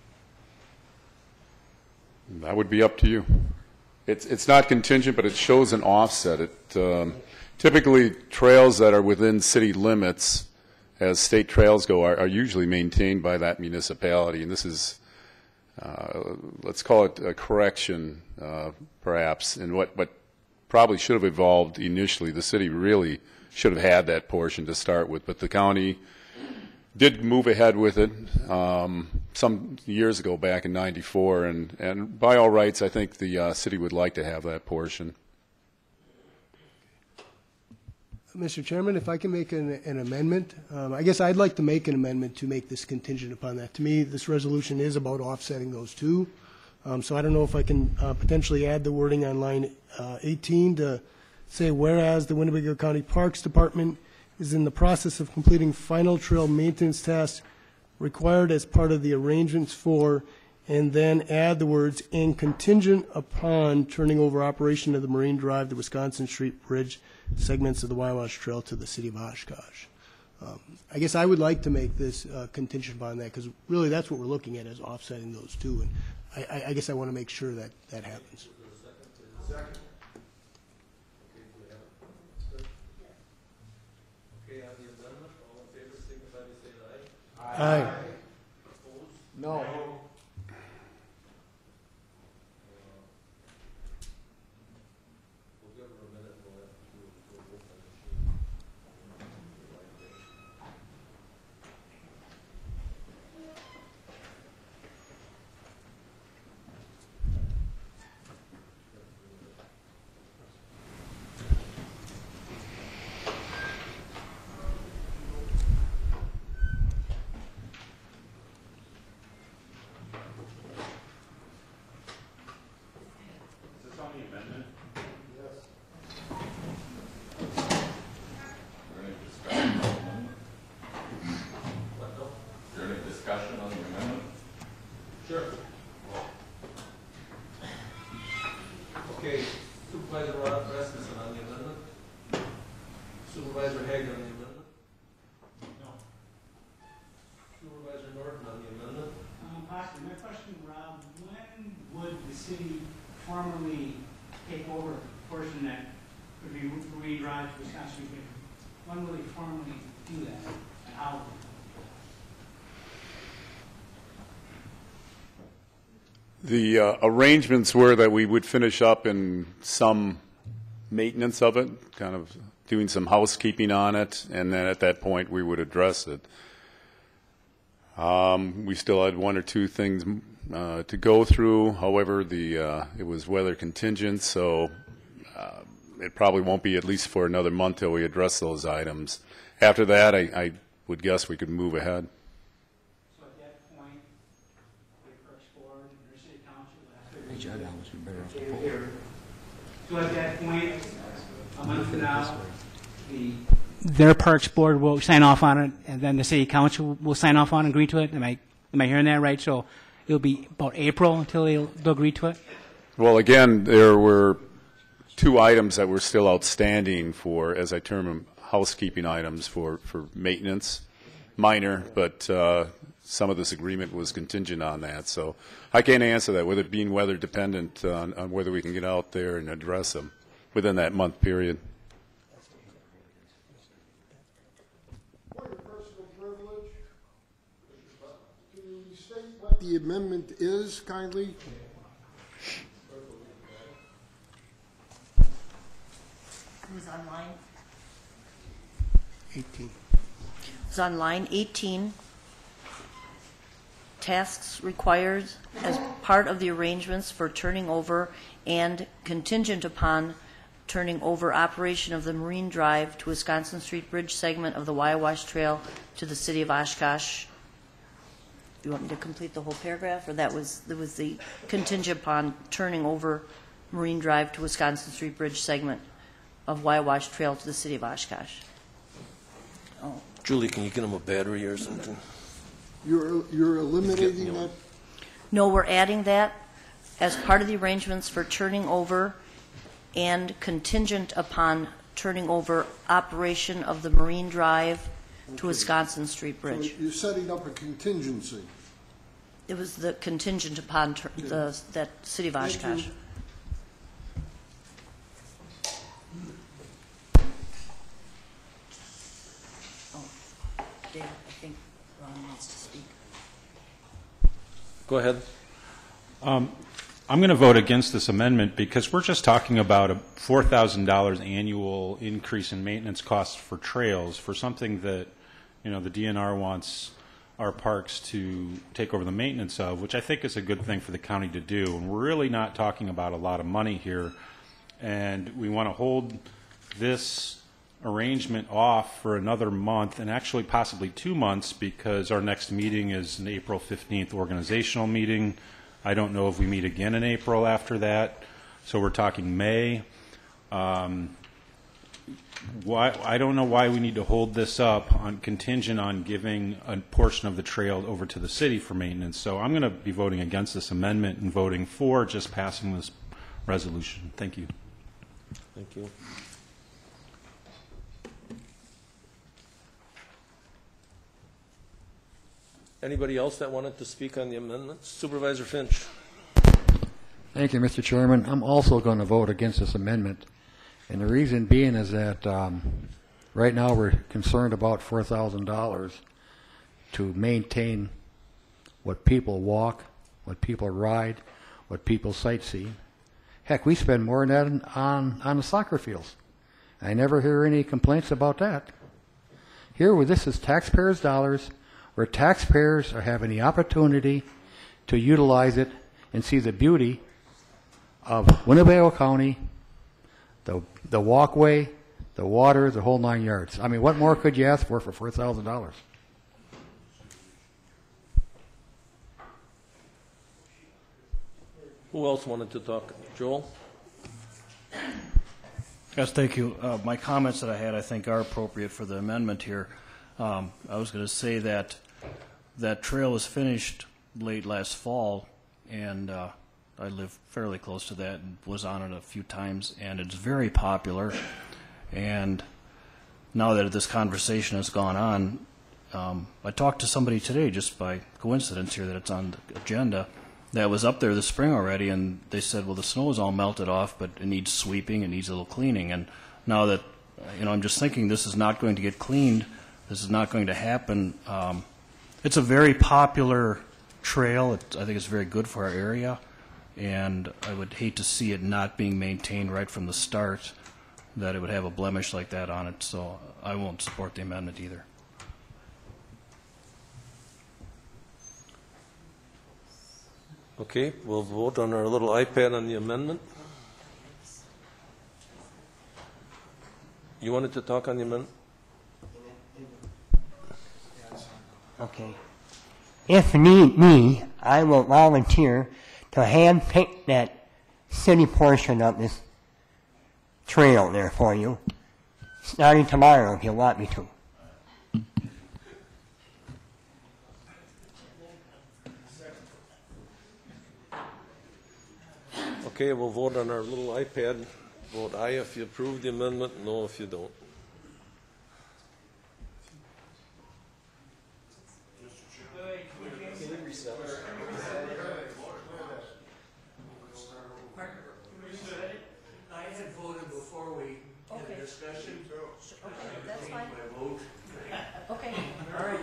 That would be up to you. It's, it's not contingent, but it shows an offset. It, um, typically, trails that are within city limits, as state trails go, are, are usually maintained by that municipality. And this is, uh, let's call it a correction, uh, perhaps, in what, what probably should have evolved initially. The city really should have had that portion to start with, but the county did move ahead with it um, some years ago, back in '94, and and by all rights, I think the uh, city would like to have that portion. Mr. Chairman, if I can make an, an amendment, um, I guess I'd like to make an amendment to make this contingent upon that. To me, this resolution is about offsetting those two. Um, so I don't know if I can uh, potentially add the wording on line uh, 18 to say, whereas the Winnebago County Parks Department is in the process of completing final trail maintenance tasks required as part of the arrangements for, and then add the words, and contingent upon turning over operation of the Marine Drive, the Wisconsin Street Bridge segments of the Wiouwash Trail to the city of Oshkosh. Um, I guess I would like to make this uh, contingent upon that, because really that's what we're looking at, is offsetting those two. And I, I- I guess I want to make sure that that happens. Okay, on the amendment, all in favor, signify by saying aye. Aye. Opposed? No. We'll give her a minute, we'll have to do a full vote on this. Is this on the amendment? Is there any discussion on the amendment? Sure. Okay, Supervisor Rod Rasmussen on the amendment? Supervisor Hagan on the amendment? No. Supervisor Norton on the amendment? Um, Possibly. My question, Rob, when would the city formally take over a portion that would be Marine Drive to Wisconsin Street? When will they formally do that, and how? The uh, arrangements were that we would finish up in some maintenance of it, kind of doing some housekeeping on it, and then at that point, we would address it. Um, We still had one or two things uh, to go through, however, the, uh, it was weather contingent, so uh, it probably won't be at least for another month till we address those items. After that, I I would guess we could move ahead. So at that point, the Parks Board and your city council will have to agree to it. So at that point, a month from now, the. Their Parks Board will sign off on it, and then the city council will sign off on and agree to it? Am I, am I hearing that right? So it'll be about April until they'll, they'll agree to it? Well, again, there were two items that were still outstanding for, as I term them, housekeeping items for, for maintenance, minor, but uh, some of this agreement was contingent on that. So I can't answer that, whether it being weather dependent on, on whether we can get out there and address them within that month period. the amendment is, kindly? Who's on line? 18. It's on line 18. Tasks required as part of the arrangements for turning over and contingent upon turning over operation of the Marine Drive to Wisconsin Street Bridge segment of the Wiouwash Trail to the city of Oshkosh. Do you want me to complete the whole paragraph, or that was, that was the contingent upon turning over Marine Drive to Wisconsin Street Bridge segment of Wiouwash Trail to the city of Oshkosh? Julie, can you get him a battery or something? You're, you're eliminating that? No, we're adding that as part of the arrangements for turning over and contingent upon turning over operation of the Marine Drive to Wisconsin Street Bridge. So you're setting up a contingency. It was the contingent upon tur- the, that city of Thank you. Oshkosh. Oh, Dave, I think Ron wants to speak. Go ahead. Um, I'm going to vote against this amendment because we're just talking about a $4,000 annual increase in maintenance costs for trails for something that, you know, the DNR wants our parks to take over the maintenance of, which I think is a good thing for the county to do. And we're really not talking about a lot of money here. And we want to hold this arrangement off for another month and actually possibly two months because our next meeting is an April 15th organizational meeting. I don't know if we meet again in April after that. So we're talking May. Um, why, I don't know why we need to hold this up on contingent on giving a portion of the trail over to the city for maintenance. So I'm going to be voting against this amendment and voting for just passing this resolution. Thank you. Thank you. Anybody else that wanted to speak on the amendment? Supervisor Finch. Thank you, Mr. Chairman. I'm also going to vote against this amendment. And the reason being is that um, right now we're concerned about $4,000 to maintain what people walk, what people ride, what people sightsee. Heck, we spend more than that on, on the soccer fields. I never hear any complaints about that. Here, this is taxpayers' dollars, where taxpayers are having the opportunity to utilize it and see the beauty of Winnebago County, the, the walkway, the water, the whole nine yards. I mean, what more could you ask for for $4,000? Who else wanted to talk? Joel? Yes, thank you. Uh, My comments that I had, I think, are appropriate for the amendment here. Um, I was going to say that that trail was finished late last fall, and uh, I live fairly close to that and was on it a few times, and it's very popular. And now that this conversation has gone on, um, I talked to somebody today, just by coincidence here, that it's on the agenda, that was up there this spring already, and they said, well, the snow is all melted off, but it needs sweeping, it needs a little cleaning. And now that, you know, I'm just thinking this is not going to get cleaned, this is not going to happen. Um, it's a very popular trail. It, I think it's very good for our area, and I would hate to see it not being maintained right from the start, that it would have a blemish like that on it. So I won't support the amendment either. Okay, we'll vote on our little iPad on the amendment. You wanted to talk on the amendment? Okay. If need me, I will volunteer to hand pick that city portion of this trail there for you, starting tomorrow if you want me to. Okay, we'll vote on our little iPad. Vote aye if you approve the amendment, no if you don't. I had voted before we had Okay. a discussion. Okay, that's fine. My vote. Okay, all right.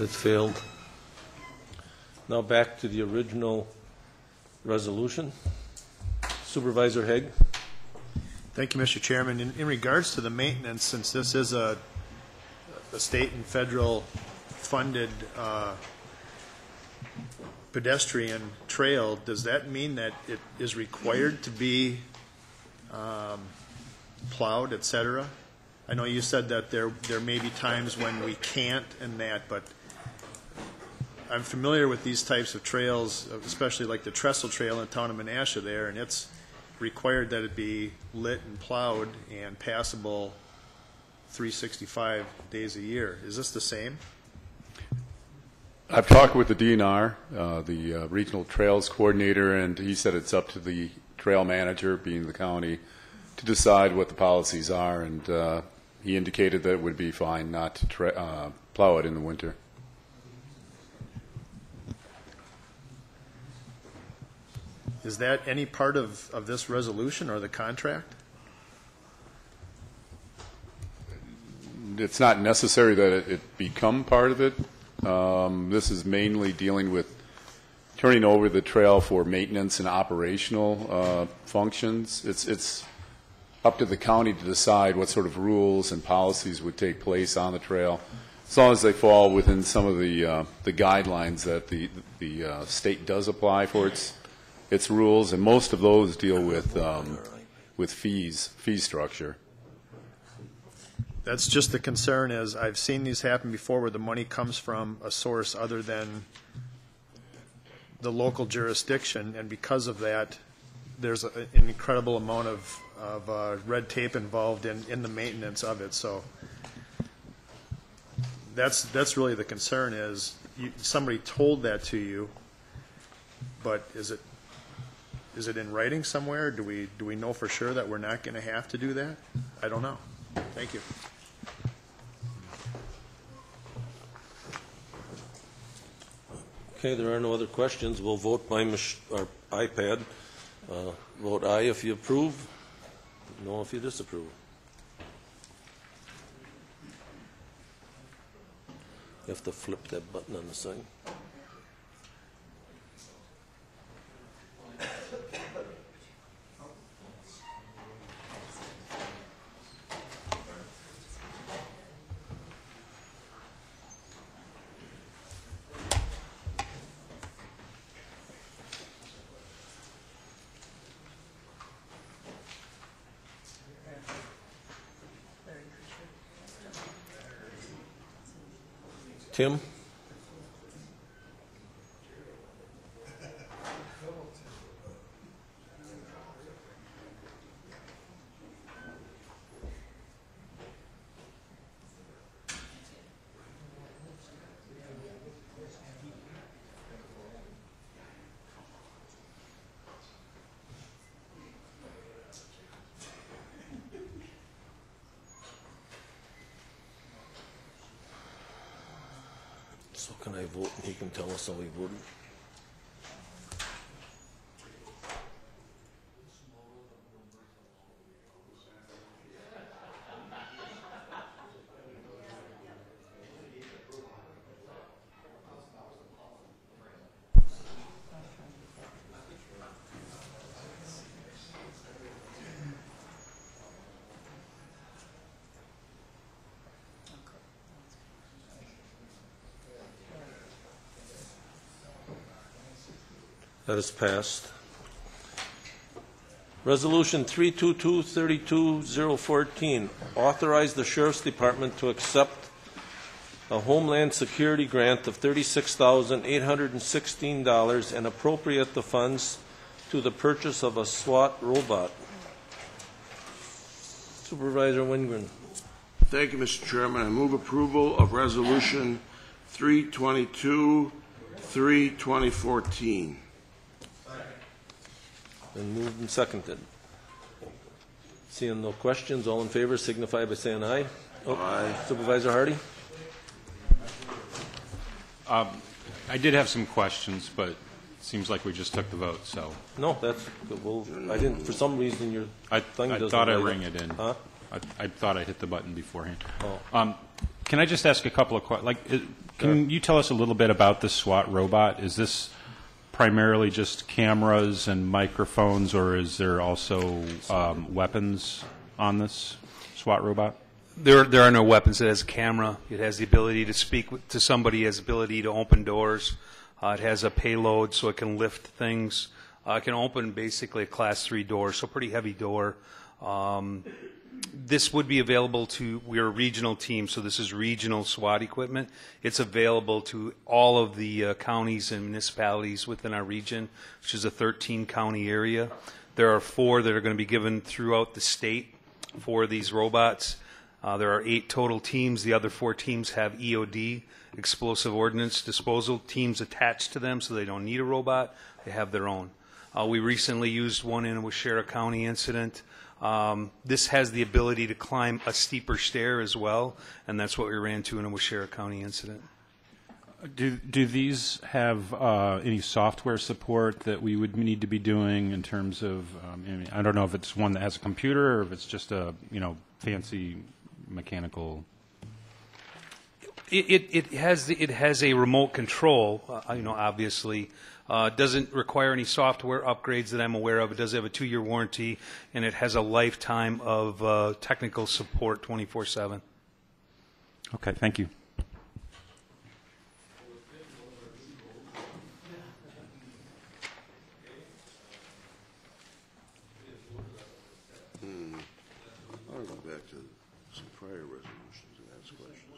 That has failed. Now back to the original resolution. Supervisor Haig? Thank you, Mr. Chairman. In, in regards to the maintenance, since this is a, a state and federal funded, uh, pedestrian trail, does that mean that it is required to be, um, plowed, et cetera? I know you said that there, there may be times when we can't and that, but I'm familiar with these types of trails, especially like the Trestle Trail in the town of Menasha there, and it's required that it be lit and plowed and passable 365 days a year. Is this the same? I've talked with the DNR, uh, the uh, Regional Trails Coordinator, and he said it's up to the trail manager, being the county, to decide what the policies are, and uh, he indicated that it would be fine not to uh, plow it in the winter. Is that any part of, of this resolution or the contract? It's not necessary that it- it become part of it. Um, This is mainly dealing with turning over the trail for maintenance and operational uh, functions. It's, it's up to the county to decide what sort of rules and policies would take place on the trail, as long as they fall within some of the, uh, the guidelines that the, the uh, state does apply for its, its rules, and most of those deal with, um, with fees, fee structure. That's just the concern is I've seen these happen before where the money comes from a source other than the local jurisdiction, and because of that, there's a- an incredible amount of, of uh, red tape involved in, in the maintenance of it, so that's, that's really the concern is, you, somebody told that to you, but is it, is it in writing somewhere? Do we, do we know for sure that we're not going to have to do that? I don't know. Thank you. Okay, there are no other questions. We'll vote by our iPad. Uh, Vote aye if you approve, no if you disapprove. You have to flip that button on the side. Tim? So can I vote and he can tell us how he voted? That is passed. Resolution 322-32014, authorize the Sheriff's Department to accept a Homeland Security grant of $36,816 and appropriate the funds to the purchase of a SWAT robot. Supervisor Wingren. Thank you, Mr. Chairman. I move approval of Resolution 322, 3, 2014. Been moved and seconded. Seeing no questions, all in favor signify by saying aye. Aye. Supervisor Hardy? Um, I did have some questions, but it seems like we just took the vote, so. No, that's, well, I didn't, for some reason, your I, thing I doesn't thought I light up. rang it in. Huh? I, I thought I hit the button beforehand. Oh. Um, can I just ask a couple of que, like, it- Can you tell us a little bit about the SWAT robot? Is this primarily just cameras and microphones, or is there also um, weapons on this SWAT robot? There, there are no weapons. It has a camera. It has the ability to speak to somebody. It has the ability to open doors. Uh, it has a payload, so it can lift things. Uh, it can open basically a class three door, so pretty heavy door. Um, this would be available to. We're a regional team, so this is regional SWAT equipment. It's available to all of the uh, counties and municipalities within our region, which is a 13 county area. There are four that are going to be given throughout the state for these robots. Uh, there are eight total teams. The other four teams have EOD, explosive ordnance disposal teams attached to them, so they don't need a robot. They have their own. Uh, we recently used one in a Waushara County incident. Um, this has the ability to climb a steeper stair as well, and that's what we ran to in a Waushara County incident. Do, do these have uh, any software support that we would need to be doing in terms of, um, I, mean, I don't know if it's one that has a computer or if it's just a, you know, fancy mechanical. It, it, it has the, it has a remote control. Uh, you know, obviously, uh, doesn't require any software upgrades that I'm aware of. It does have a two-year warranty, and it has a lifetime of uh, technical support, 24/7. Okay, thank you. Hmm. I'll go back to some prior resolutions and ask questions.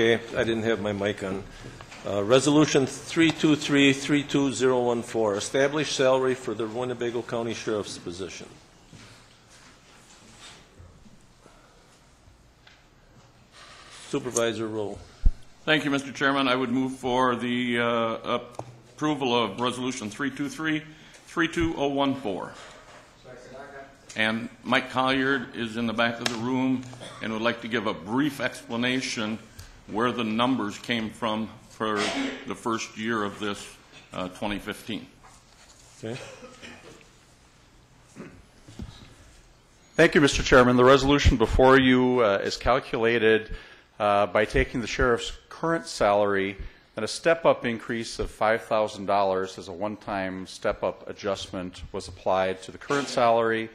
Okay, I didn't have my mic on. Uh, Resolution 323-32014, establish salary for the Winnebago County Sheriff's position. Supervisor Rowe. Thank you, Mr. Chairman. I would move for the uh, approval of Resolution 323-32014. And Mike Colliard is in the back of the room and would like to give a brief explanation where the numbers came from for the first year of this uh, 2015. Okay. Thank you, Mr. Chairman. The resolution before you uh, is calculated uh, by taking the sheriff's current salary and a step-up increase of $5,000 as a one-time step-up adjustment was applied to the current salary.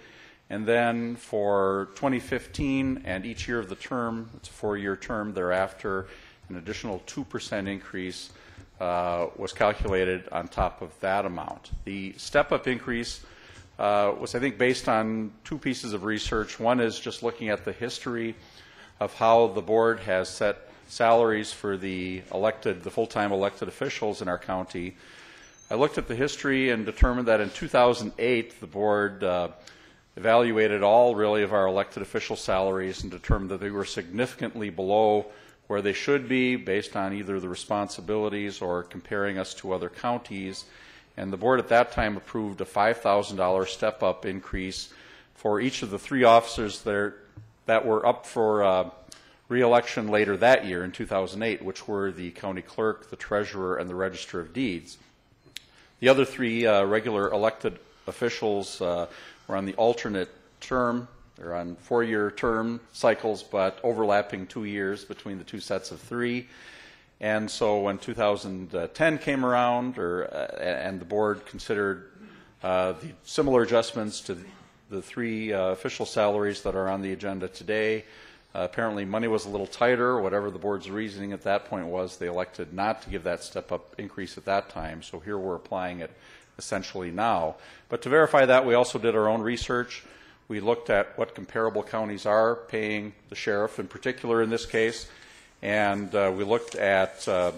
And then for 2015 and each year of the term, it's a four-year term thereafter, an additional 2% increase uh, was calculated on top of that amount. The step-up increase uh, was, I think, based on two pieces of research. One is just looking at the history of how the board has set salaries for the elected, the full-time elected officials in our county. I looked at the history and determined that in 2008, the board uh, evaluated all really of our elected official salaries and determined that they were significantly below where they should be based on either the responsibilities or comparing us to other counties. And the board at that time approved a $5,000 step up increase for each of the three officers that, that were up for uh, reelection later that year in 2008, which were the county clerk, the treasurer, and the register of deeds. The other three uh, regular elected officials uh, were on the alternate term. They're on four-year term cycles, but overlapping two years between the two sets of three. And so when 2010 came around, or uh, and the board considered uh, the similar adjustments to the three uh, official salaries that are on the agenda today, uh, apparently money was a little tighter. Whatever the board's reasoning at that point was, they elected not to give that step-up increase at that time. So here we're applying it essentially now. But to verify that, we also did our own research. We looked at what comparable counties are paying the sheriff, in particular in this case, and uh, we looked at uh,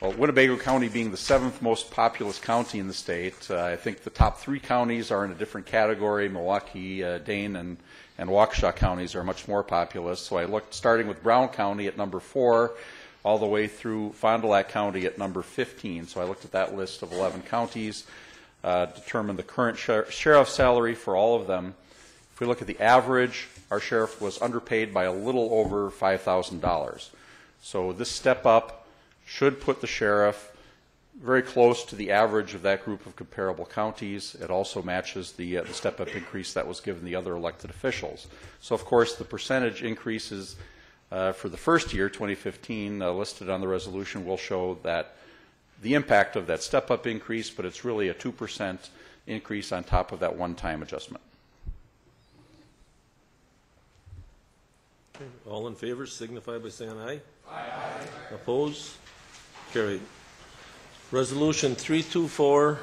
well, Winnebago County being the seventh most populous county in the state. Uh, I think the top three counties are in a different category. Milwaukee, uh, Dane, and, and Waukesha counties are much more populous. So I looked starting with Brown County at number four, all the way through Fond du Lac County at number 15. So I looked at that list of 11 counties. uh, determined the current sher- sheriff's salary for all of them. If we look at the average, our sheriff was underpaid by a little over $5,000. So this step up should put the sheriff very close to the average of that group of comparable counties. It also matches the, uh, the step-up increase that was given the other elected officials. So, of course, the percentage increases uh, for the first year, 2015, uh, listed on the resolution, will show that the impact of that step-up increase, but it's really a 2% increase on top of that one-time adjustment. All in favor signify by saying aye. Aye. Opposed? Carried. Resolution 324,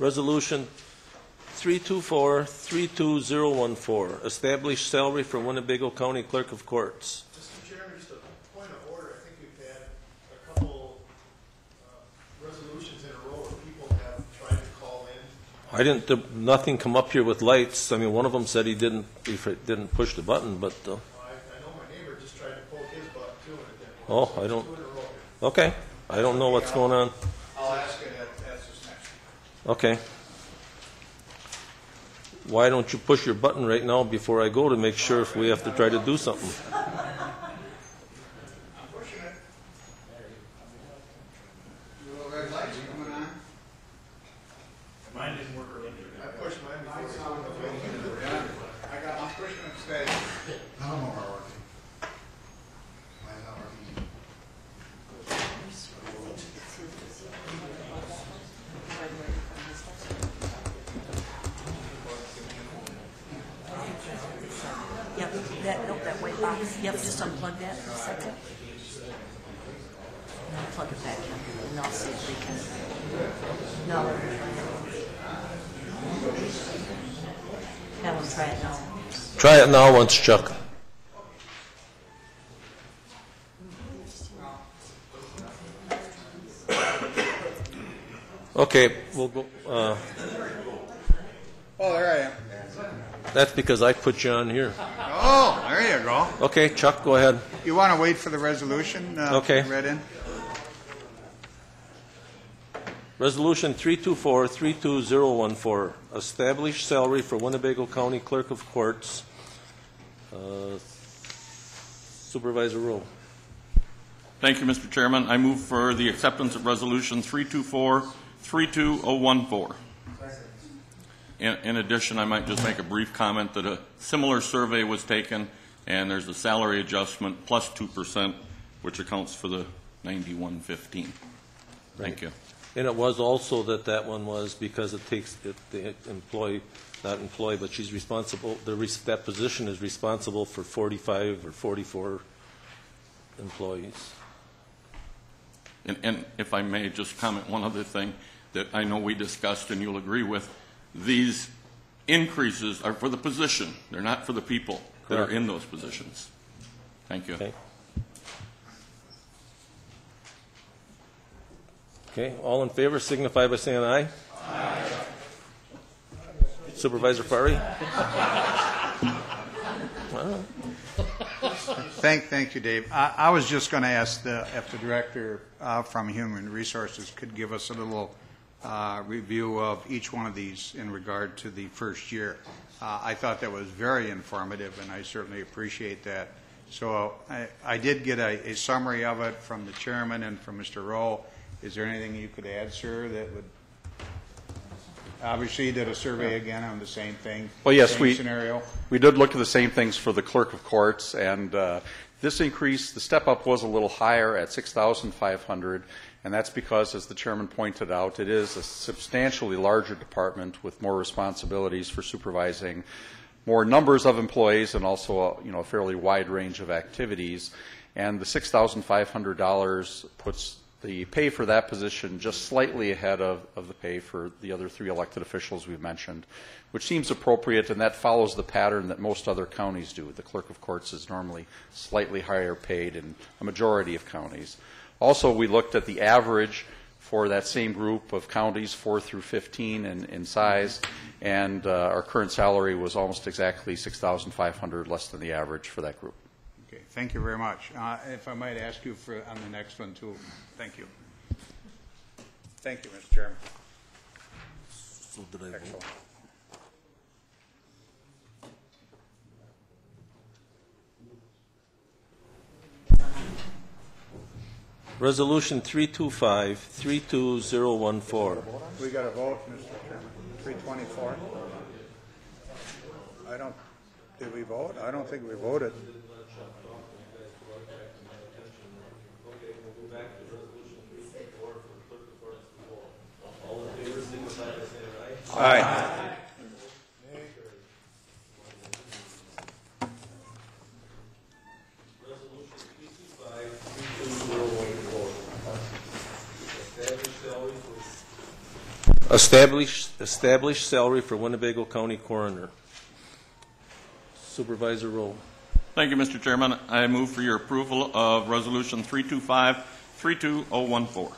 Resolution 324-32014, establish salary for Winnebago County Clerk of Courts. Mr. Chairman, just a point of order, I think we've had a couple uh, resolutions in a row where people have tried to call in. I didn't, there- nothing come up here with lights. I mean, one of them said he didn't, he fr- didn't push the button, but, uh, I, I know my neighbor just tried to poke his butt too, and it didn't. oh, I don't, okay. I don't know what's going on. I'll ask it at, at this next. Okay. Why don't you push your button right now before I go to make sure if we have to try to do something? Little red lights coming on. Mine didn't work earlier. I pushed mine before. I got, I'm pushing it steady. None of them are working. Mine's not working. Yep, that, nope, that white box, yep, just unplug that for a second. And I'll plug it back in, and I'll see if we can. No. Have them try it now. Try it now once, Chuck. Okay, we'll go, uh, Oh, there I am. that's because I put you on here. Oh, there you go. Okay, Chuck, go ahead. You want to wait for the resolution? uh, Okay. Read in? Resolution 324-32014, establish salary for Winnebago County Clerk of Courts. Uh, Supervisor Rowe. Thank you, Mr. Chairman. I move for the acceptance of Resolution 324-32014. In in addition, I might just make a brief comment that a similar survey was taken, and there's a salary adjustment plus 2%, which accounts for the 9115. Thank you. And it was also that that one was because it takes, it- the employee, not employee, but she's responsible, the, res- that position is responsible for 45 or 44 employees. And, and if I may just comment one other thing that I know we discussed and you'll agree with, these increases are for the position, they're not for the people that are Correct. in those positions. Thank you. Okay. Okay, all in favor signify by saying aye. aye. Supervisor Fari? Well, Thank, thank you, Dave. I, I was just going to ask the, if the director uh, from Human Resources could give us a little uh, review of each one of these in regard to the first year. Uh, I thought that was very informative, and I certainly appreciate that. So I, I did get a, a summary of it from the chairman and from Mr. Rowe. Is there anything you could add, sir, that would, obviously you did a survey again on the same thing? Well, yes, same we, Scenario? we did look at the same things for the clerk of courts, and uh, this increase, the step up was a little higher at 6,500, and that's because, as the chairman pointed out, it is a substantially larger department with more responsibilities for supervising more numbers of employees and also a, you know, a fairly wide range of activities. And the $6,500 puts the pay for that position just slightly ahead of, of the pay for the other three elected officials we've mentioned, which seems appropriate, and that follows the pattern that most other counties do. The clerk of courts is normally slightly higher paid in a majority of counties. Also, we looked at the average for that same group of counties, 4 through 15 in, in size, and uh, our current salary was almost exactly 6,500 less than the average for that group. Okay, thank you very much. Uh, If I might ask you for, on the next one, too, thank you. Thank you, Mr. Chairman. So did I vote? Resolution 325, 32014. We got a vote, Mr. Chairman. Three twenty-four. I don't, did we vote? I don't think we voted. Aye. Establish, establish salary for Winnebago County Coroner. Supervisor Rowe. Thank you, Mr. Chairman. I move for your approval of Resolution 325-32014.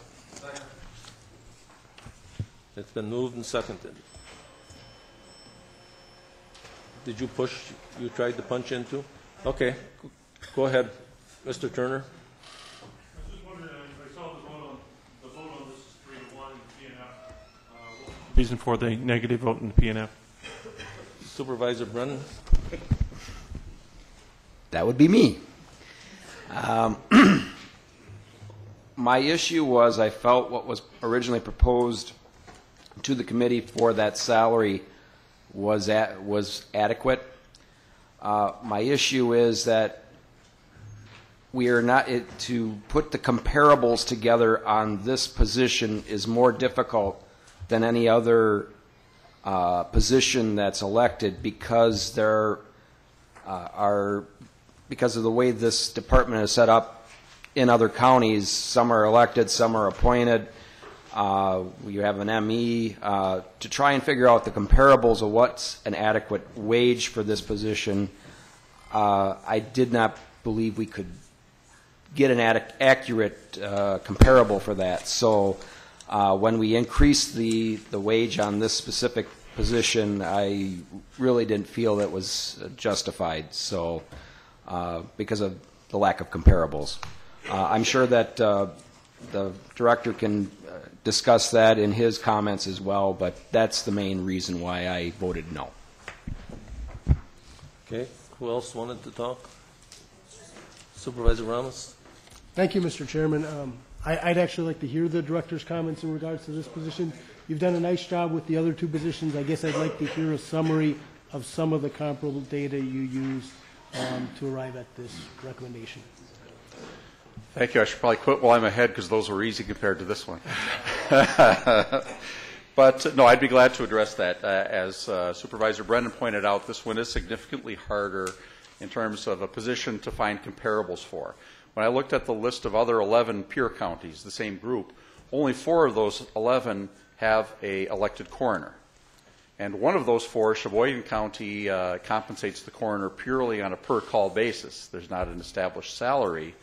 It's been moved and seconded. Did you push, you tried to punch into? Okay, go ahead, Mr. Turner. Reason for the negative vote in the PNF. Supervisor Brennan. That would be me. Um, my issue was I felt what was originally proposed to the committee for that salary was at, was adequate. Uh, my issue is that we are not it, to put the comparables together on this position is more difficult than any other uh, position that's elected because there uh, are because of the way this department is set up in other counties. Some are elected, some are appointed. Uh, you have an ME uh, to try and figure out the comparables of what's an adequate wage for this position. Uh, I did not believe we could get an ad- accurate uh, comparable for that. So uh, when we increased the, the wage on this specific position, I really didn't feel that was justified. So uh, because of the lack of comparables, I'm sure that the director can discuss that in his comments as well. But that's the main reason why I voted no. Okay, who else wanted to talk? Supervisor Ramos? Thank you, Mr. Chairman. Um, I, I'd actually like to hear the director's comments in regards to this position. You've done a nice job with the other two positions. I guess I'd like to hear a summary of some of the comparable data you used um, to arrive at this recommendation. Thank you. I should probably quit while I'm ahead because those were easy compared to this one. but no, I'd be glad to address that. Uh, as uh, Supervisor Brennan pointed out, this one is significantly harder in terms of a position to find comparables for. When I looked at the list of other 11 peer counties, the same group, only four of those 11 have a elected coroner. And one of those four, Sheboygan County, uh, compensates the coroner purely on a per call basis. There's not an established salary.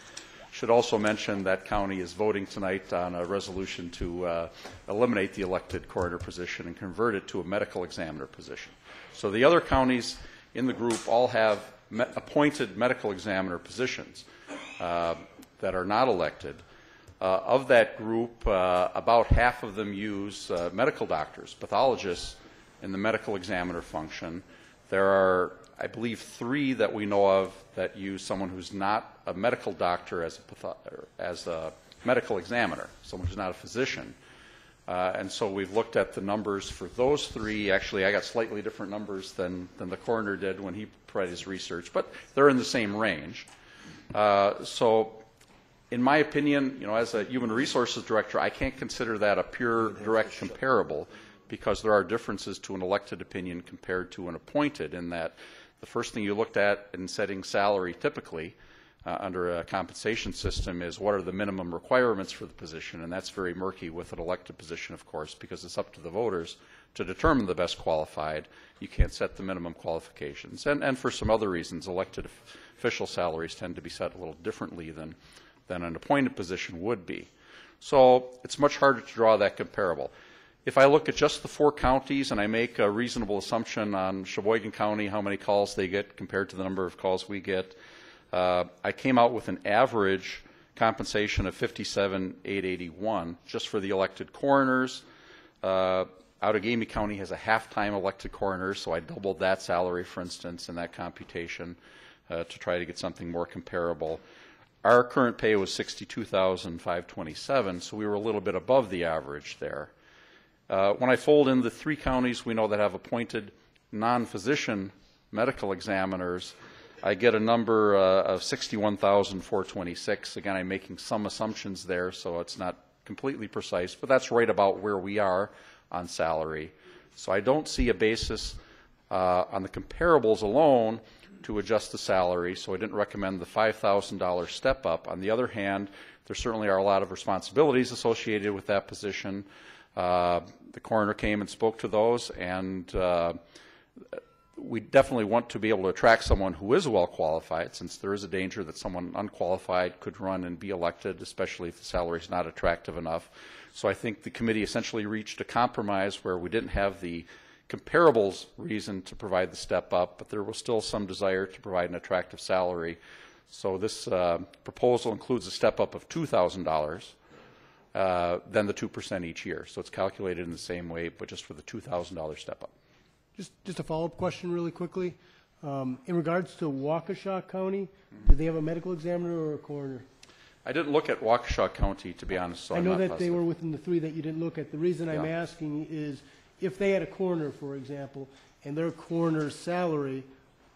Should also mention that county is voting tonight on a resolution to uh, eliminate the elected coroner position and convert it to a medical examiner position. So the other counties in the group all have me- appointed medical examiner positions uh, that are not elected. Uh, of that group, uh, about half of them use uh, medical doctors, pathologists, in the medical examiner function. There are, I believe, three that we know of that use someone who's not a medical doctor as a, as a medical examiner, someone who's not a physician. Uh, and so we've looked at the numbers for those three. Actually, I got slightly different numbers than, than the coroner did when he provided his research, but they're in the same range. Uh, so, in my opinion, you know, as a human resources director, I can't consider that a pure direct comparable because there are differences to an elected opinion compared to an appointed in that the first thing you looked at in setting salary typically uh, under a compensation system is what are the minimum requirements for the position, and that's very murky with an elected position, of course, because it's up to the voters to determine the best qualified. You can't set the minimum qualifications. And, and for some other reasons, elected official salaries tend to be set a little differently than, than an appointed position would be. So it's much harder to draw that comparable. If I look at just the four counties and I make a reasonable assumption on Sheboygan County, how many calls they get compared to the number of calls we get, uh, I came out with an average compensation of 57,881 just for the elected coroners. Uh, Outagamie County has a half-time elected coroner, so I doubled that salary, for instance, in that computation uh, to try to get something more comparable. Our current pay was sixty-two thousand five twenty-seven, so we were a little bit above the average there. Uh, when I fold in the three counties we know that have appointed non-physician medical examiners, I get a number uh, of 61,426. Again, I'm making some assumptions there, so it's not completely precise, but that's right about where we are on salary. So I don't see a basis uh, on the comparables alone to adjust the salary, so I didn't recommend the $5,000 step up. On the other hand, there certainly are a lot of responsibilities associated with that position. Uh, the coroner came and spoke to those, and uh, we definitely want to be able to attract someone who is well qualified, since there is a danger that someone unqualified could run and be elected, especially if the salary is not attractive enough. So I think the committee essentially reached a compromise where we didn't have the comparables reason to provide the step up, but there was still some desire to provide an attractive salary. So this uh, proposal includes a step up of $2,000, uh, then the 2% each year. So it's calculated in the same way, but just for the $2,000 step up. Just, just a follow-up question really quickly. Um, In regards to Waukesha County, do they have a medical examiner or a coroner? I didn't look at Waukesha County, to be honest, so I I'm know not that they positive. were within the three that you didn't look at. The reason I'm Yeah. asking is, if they had a coroner, for example, and their coroner's salary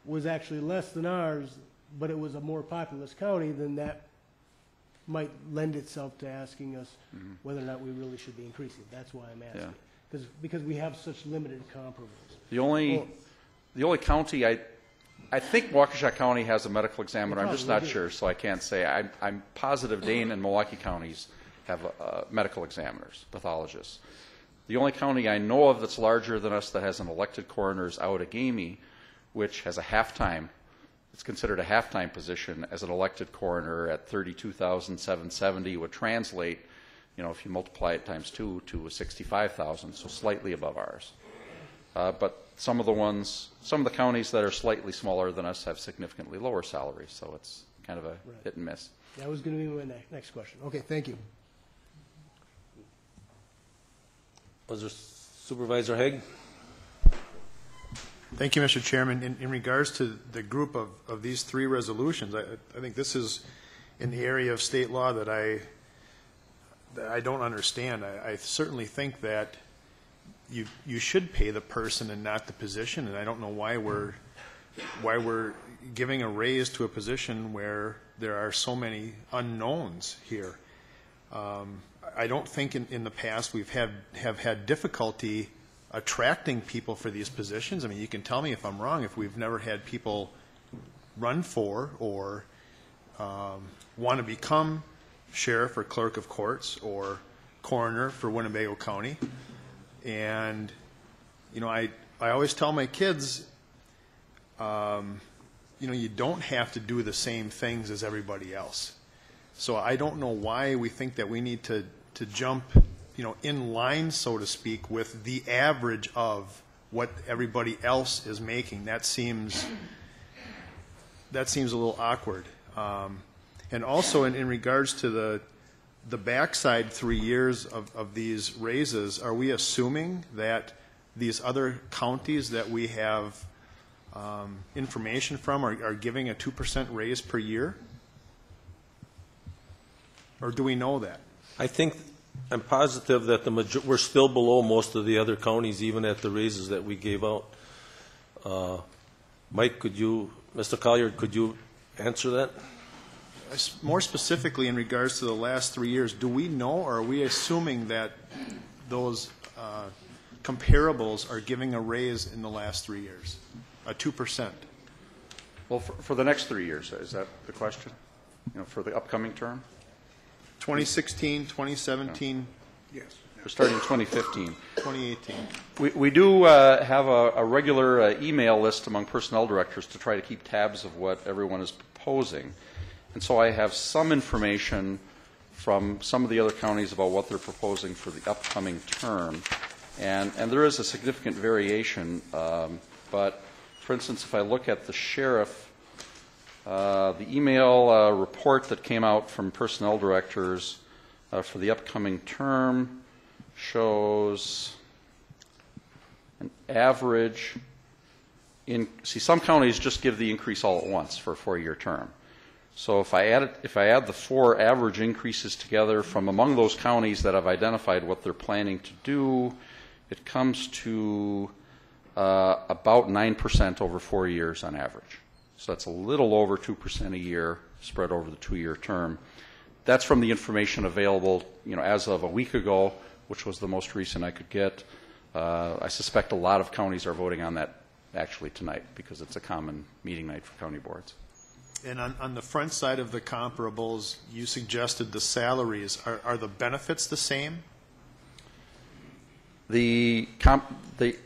was actually less than ours, but it was a more populous county, then that might lend itself to asking us Mhm. whether or not we really should be increasing. That's why I'm asking. Because, because we have such limited comparables. The only, Well- the only county, I, I think Waukesha County has a medical examiner, I'm just not probably do. sure, so I can't say. I'm, I'm positive Dane and Milwaukee counties have uh, medical examiners, pathologists. The only county I know of that's larger than us that has an elected coroner is Outagamie, which has a half-time, it's considered a half-time position as an elected coroner at 32,770 would translate, you know, if you multiply it times two, to 65,000, so slightly above ours. Uh, But some of the ones, some of the counties that are slightly smaller than us have significantly lower salaries, so it's kind of a hit and miss. That was going to be my ne- next question. Okay, thank you. Was there Supervisor Haig? Thank you, Mr. Chairman. In, in regards to the group of, of these three resolutions, I, I think this is in the area of state law that I, that I don't understand. I, I certainly think that you, you should pay the person and not the position, and I don't know why we're, why we're giving a raise to a position where there are so many unknowns here. Um, I don't think in, in the past we've had, have had difficulty attracting people for these positions. I mean, you can tell me if I'm wrong, if we've never had people run for or um, want to become sheriff or clerk of courts or coroner for Winnebago County. And, you know, I, I always tell my kids, um, you know, you don't have to do the same things as everybody else. So I don't know why we think that we need to, to jump, you know, in line, so to speak, with the average of what everybody else is making. That seems, that seems a little awkward. Um, and also in, in regards to the, the backside three years of, of these raises, are we assuming that these other counties that we have um, information from are, are giving a 2% raise per year? Or do we know that? I think, I'm positive that the major, we're still below most of the other counties, even at the raises that we gave out. Uh, Mike, could you, Mr. Collier, could you answer that? S- More specifically, in regards to the last three years, do we know, or are we assuming that those uh, comparables are giving a raise in the last three years? A 2%? Well, for, for the next three years, is that the question? You know, for the upcoming term? 2016, 2017? Yes. We're starting in 2015. 2018. We, we do uh, have a, a regular uh, email list among personnel directors to try to keep tabs of what everyone is proposing. And so I have some information from some of the other counties about what they're proposing for the upcoming term. And, and there is a significant variation. Um, but, for instance, if I look at the sheriff, uh, the email uh, report that came out from personnel directors uh, for the upcoming term shows an average in, see, some counties just give the increase all at once for a four-year term. So if I add, if I add the four average increases together from among those counties that have identified what they're planning to do, it comes to uh, about 9% over four years on average. So that's a little over 2% a year spread over the two-year term. That's from the information available, you know, as of a week ago, which was the most recent I could get. Uh, I suspect a lot of counties are voting on that actually tonight because it's a common meeting night for county boards. And on, on the front side of the comparables, you suggested the salaries. Are, are the benefits the same? The, comp, the,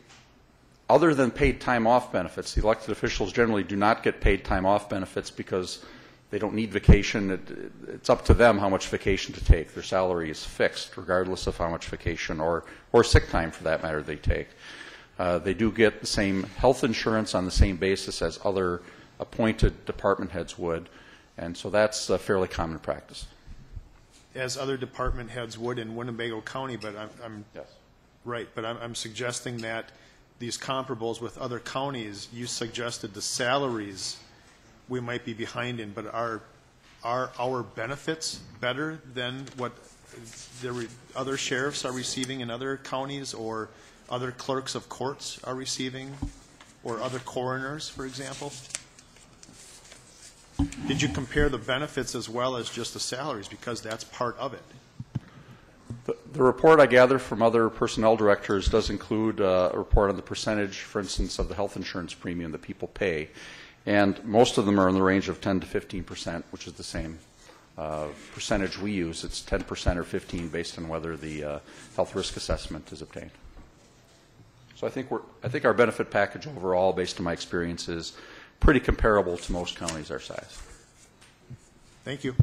other than paid time off benefits, the elected officials generally do not get paid time off benefits because they don't need vacation. It, it's up to them how much vacation to take. Their salary is fixed regardless of how much vacation or, or sick time for that matter they take. Uh, they do get the same health insurance on the same basis as other appointed department heads would, and so that's a fairly common practice. As other department heads would in Winnebago County, but I'm, I'm right. But I'm, I'm suggesting that these comparables with other counties, you suggested the salaries we might be behind in, but are are our benefits better than what the re- other sheriffs are receiving in other counties, or other clerks of courts are receiving, or other coroners, for example? Did you compare the benefits as well as just the salaries, because that's part of it? The, the report I gather from other personnel directors does include uh, a report on the percentage, for instance, of the health insurance premium that people pay. And most of them are in the range of 10 to 15 percent, which is the same uh, percentage we use. It's 10 percent or 15 based on whether the uh, health risk assessment is obtained. So I think we're, I think our benefit package overall, based on my experience, is pretty comparable to most counties our size. Thank you.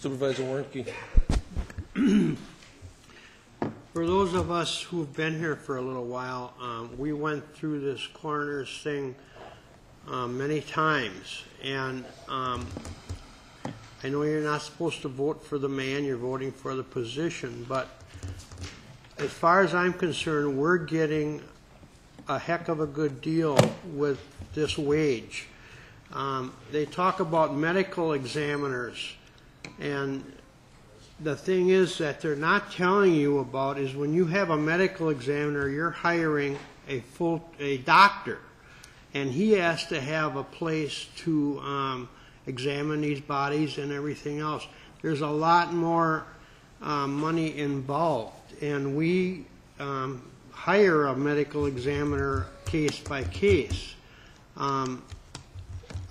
Supervisor Warnke. For those of us who've been here for a little while, um, we went through this coroners thing um, many times, and um, I know you're not supposed to vote for the man, you're voting for the position, but as far as I'm concerned, we're getting a heck of a good deal with this wage. Um, They talk about medical examiners, and the thing is that they're not telling you about is when you have a medical examiner, you're hiring a full, a doctor. And he has to have a place to um, examine these bodies and everything else. There's a lot more um, money involved. And we um, hire a medical examiner case by case. Um,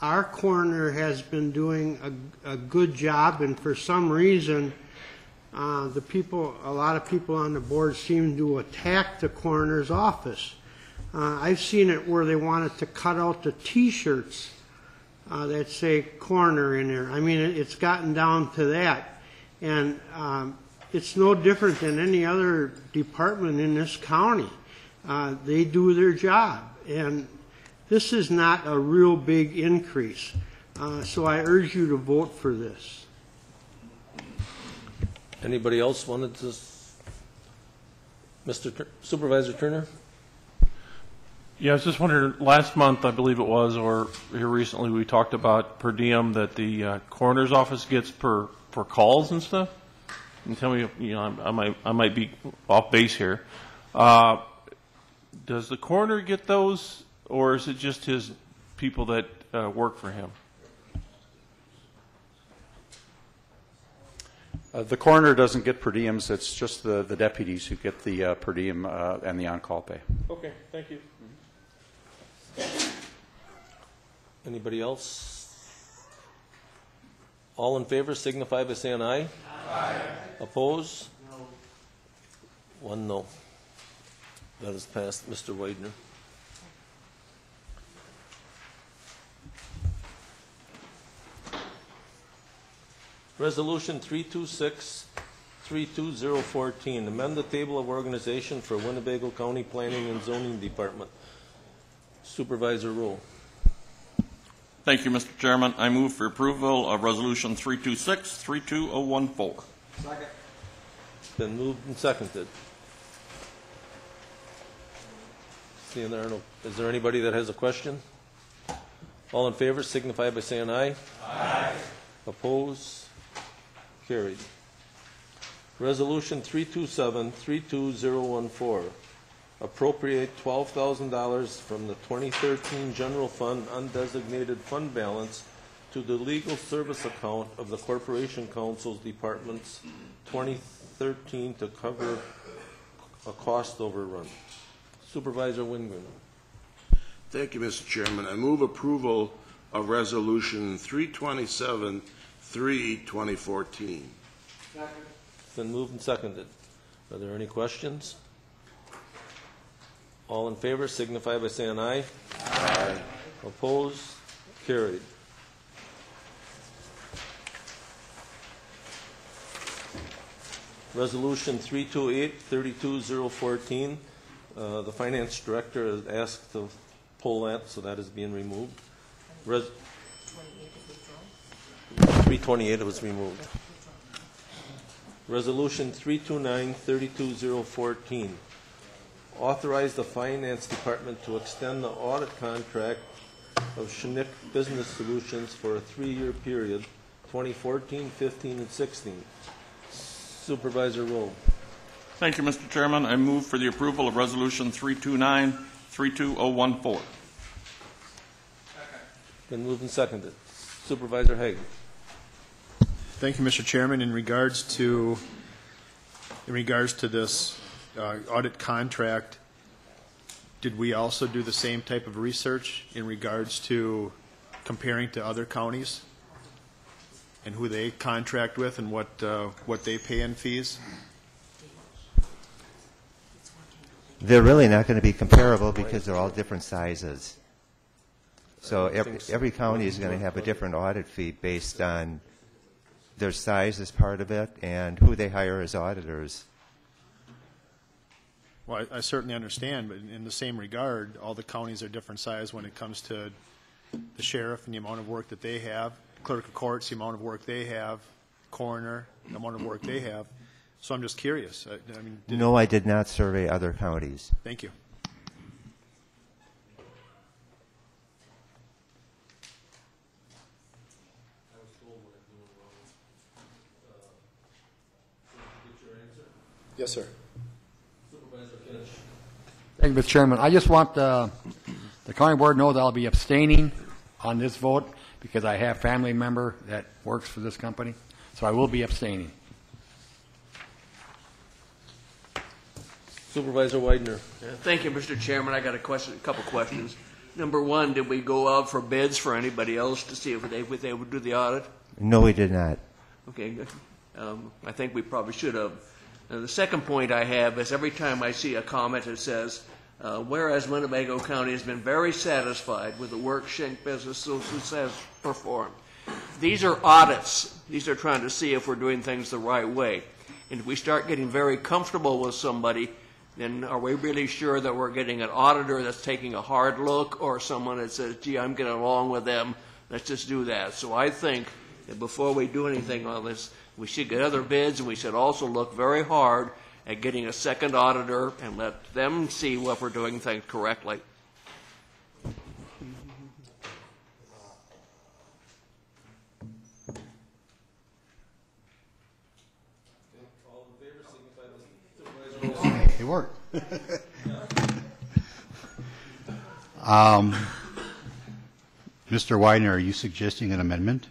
our coroner has been doing a, good job, and for some reason, uh, the people, a lot of people on the board seem to attack the coroner's office. Uh, I've seen it where they wanted to cut out the T-shirts uh, that say coroner in there. I mean, it, it's gotten down to that, and um, it's no different than any other department in this county. Uh, they do their job, and this is not a real big increase. Uh, so I urge you to vote for this. Anybody else wanted to? Mr. Tur- Supervisor Turner? Yeah, I was just wondering, last month, I believe it was, or here recently, we talked about per diem that the uh, coroner's office gets per, for calls and stuff. And tell me, if, you know, I I might, I might be off base here. Uh, Does the coroner get those, or is it just his people that uh, work for him? Uh, the coroner doesn't get per diems, it's just the, the deputies who get the uh, per diem uh, and the on-call pay. Okay, thank you. Anybody else? All in favor signify by saying aye. Aye. Oppose? No. One no. That is passed, Mr. Widener. Resolution 326, 32014, amend the table of organization for Winnebago County Planning and Zoning Department. Supervisor Rule. Thank you, Mr. Chairman. I move for approval of Resolution 326-32014. Been moved and seconded. Seeing there are no, is there anybody that has a question? All in favor signify by saying aye. Aye. Oppose? Carried. Resolution 327-32014, appropriate $12,000 from the 2013 general fund undesignated fund balance to the legal service account of the Corporation Counsel's Departments 2013 to cover a cost overrun. Supervisor Wingren. Thank you, Mr. Chairman. I move approval of Resolution 327, 3, 2014. Been moved and seconded. Are there any questions? All in favor signify by saying aye. Aye. Opposed? Carried. Resolution 328-32014, uh, the finance director has asked to pull that, so that is being removed. Res- 328 was removed. Resolution 329-32014, authorize the Finance Department to extend the audit contract of Schenck Business Solutions for a three-year period, 2014, 15, and 16. Supervisor Rowe. Thank you, Mr. Chairman. I move for the approval of Resolution 329-32014. Been moved and seconded. Supervisor Hagan. Thank you, Mr. Chairman. In regards to, in regards to this uh, audit contract, did we also do the same type of research in regards to comparing to other counties? And who they contract with and what, uh, what they pay in fees? They're really not going to be comparable because they're all different sizes. So every, every county is going to have a different audit fee based on their size as part of it and who they hire as auditors. Well, I I certainly understand, but in the same regard, all the counties are different size when it comes to the sheriff and the amount of work that they have, clerk of courts, the amount of work they have, coroner, the amount of work they have. So I'm just curious. I I mean, did- No, I did not survey other counties. Thank you. Yes, sir. Thank you, Mr. Chairman. I just want the, the county board to know that I'll be abstaining on this vote because I have a family member that works for this company, so I will be abstaining. Supervisor Widener. Uh, Thank you, Mr. Chairman. I got a question, a couple questions. Number one, did we go out for bids for anybody else to see if they, if they would do the audit? No, we did not. Okay, good. Um, I think we probably should have. Uh, the second point I have is every time I see a comment that says, uh, whereas Winnebago County has been very satisfied with the work Schenck Business Solutions has performed. These are audits. These are trying to see if we're doing things the right way. And if we start getting very comfortable with somebody, then are we really sure that we're getting an auditor that's taking a hard look or someone that says, gee, I'm getting along with them, let's just do that. So I think that before we do anything on this, we should get other bids and we should also look very hard at getting a second auditor and let them see what we're doing things correctly. It worked. Um, Mr. Widener, are you suggesting an amendment?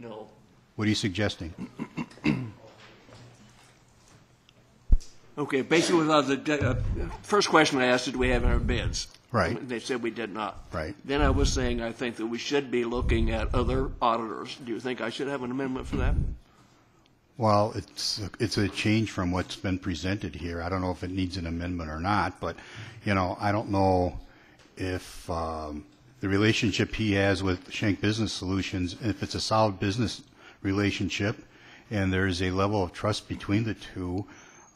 No. What are you suggesting? Okay, basically, without the, uh, first question I asked, did we have any bids? Right. They said we did not. Right. Then I was saying, I think that we should be looking at other auditors. Do you think I should have an amendment for that? Well, it's, it's a change from what's been presented here. I don't know if it needs an amendment or not, but, you know, I don't know if um, the relationship he has with Schenck Business Solutions, if it's a solid business relationship and there is a level of trust between the two,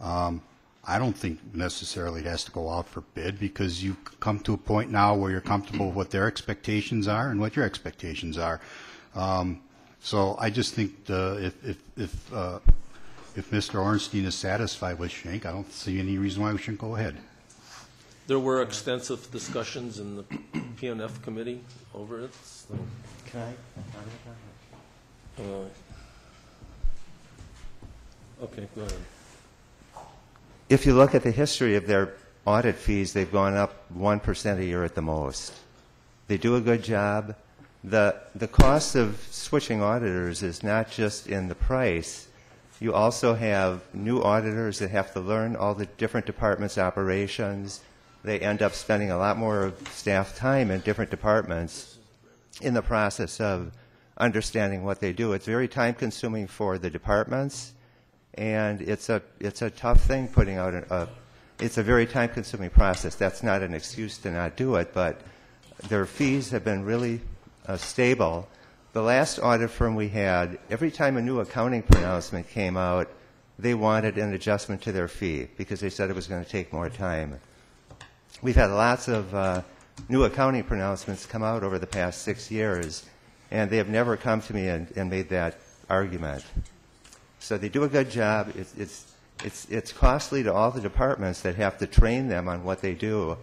um, I don't think necessarily it has to go out for bid because you've come to a point now where you're comfortable with what their expectations are and what your expectations are. Um, so I just think the, if, if, if uh, if Mr. Ornstein is satisfied with Schenck, I don't see any reason why we shouldn't go ahead. There were extensive discussions in the PNF committee over it, so. Can I? Okay, go ahead. If you look at the history of their audit fees, they've gone up 1% a year at the most. They do a good job. The, the cost of switching auditors is not just in the price. You also have new auditors that have to learn all the different departments' operations. They end up spending a lot more of staff time in different departments in the process of understanding what they do. It's very time consuming for the departments, and it's a, it's a tough thing putting out a, a it's a very time consuming process. That's not an excuse to not do it, but their fees have been really uh, stable. The last audit firm we had, every time a new accounting pronouncement came out, they wanted an adjustment to their fee because they said it was going to take more time. We've had lots of uh, new accounting pronouncements come out over the past six years, and they have never come to me and, and made that argument. So they do a good job. It's, it's, it's, it's costly to all the departments that have to train them on what they do,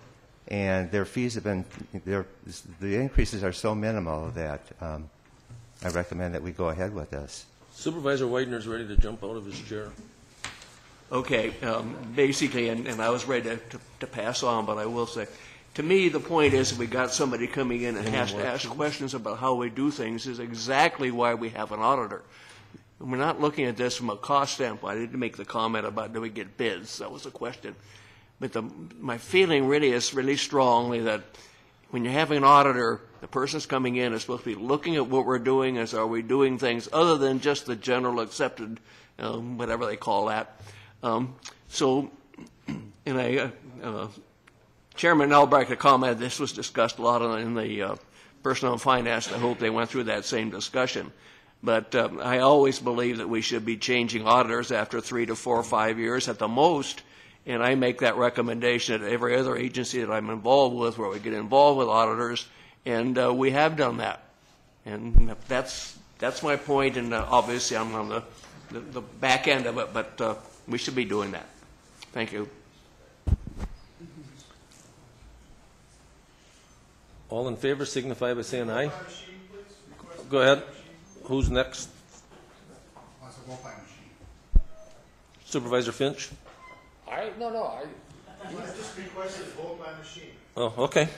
and their fees have been, their, the increases are so minimal that um, I recommend that we go ahead with this. Supervisor Widener's ready to jump out of his chair. Okay, um, basically, and, and I was ready to, to, to pass on, but I will say, to me, the point is, we got somebody coming in and has to ask questions about how we do things, is exactly why we have an auditor. We're not looking at this from a cost standpoint. I didn't make the comment about do we get bids. That was a question. But the, my feeling really is really strongly that when you're having an auditor, the person's coming in is supposed to be looking at what we're doing as are we doing things other than just the general accepted, um, whatever they call that. Um, so, in a, uh, uh, Chairman Albrecht commented this was discussed a lot in the uh, finance. I hope they went through that same discussion. But um, I always believe that we should be changing auditors after three to four or five years at the most. And I make that recommendation at every other agency that I'm involved with where we get involved with auditors. And uh, we have done that. And that's, that's my point. And uh, obviously I'm on the, the, the back end of it, but uh, we should be doing that. Thank you. All in favor signify by saying aye. Go ahead. Who's next? Supervisor Finch? I, no, no, I. just requested vote by machine. Oh, okay.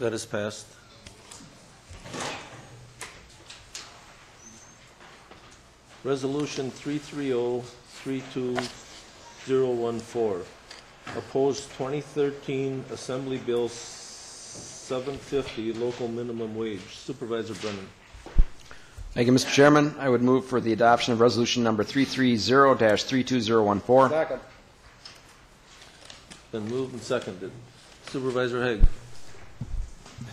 That is passed. Resolution oh, 330-32014, opposed 2013 Assembly Bill 750, local minimum wage. Supervisor Brennan. Thank you, Mr. Chairman. I would move for the adoption of resolution number 330-32014. Second. Been moved and seconded. Supervisor Haig.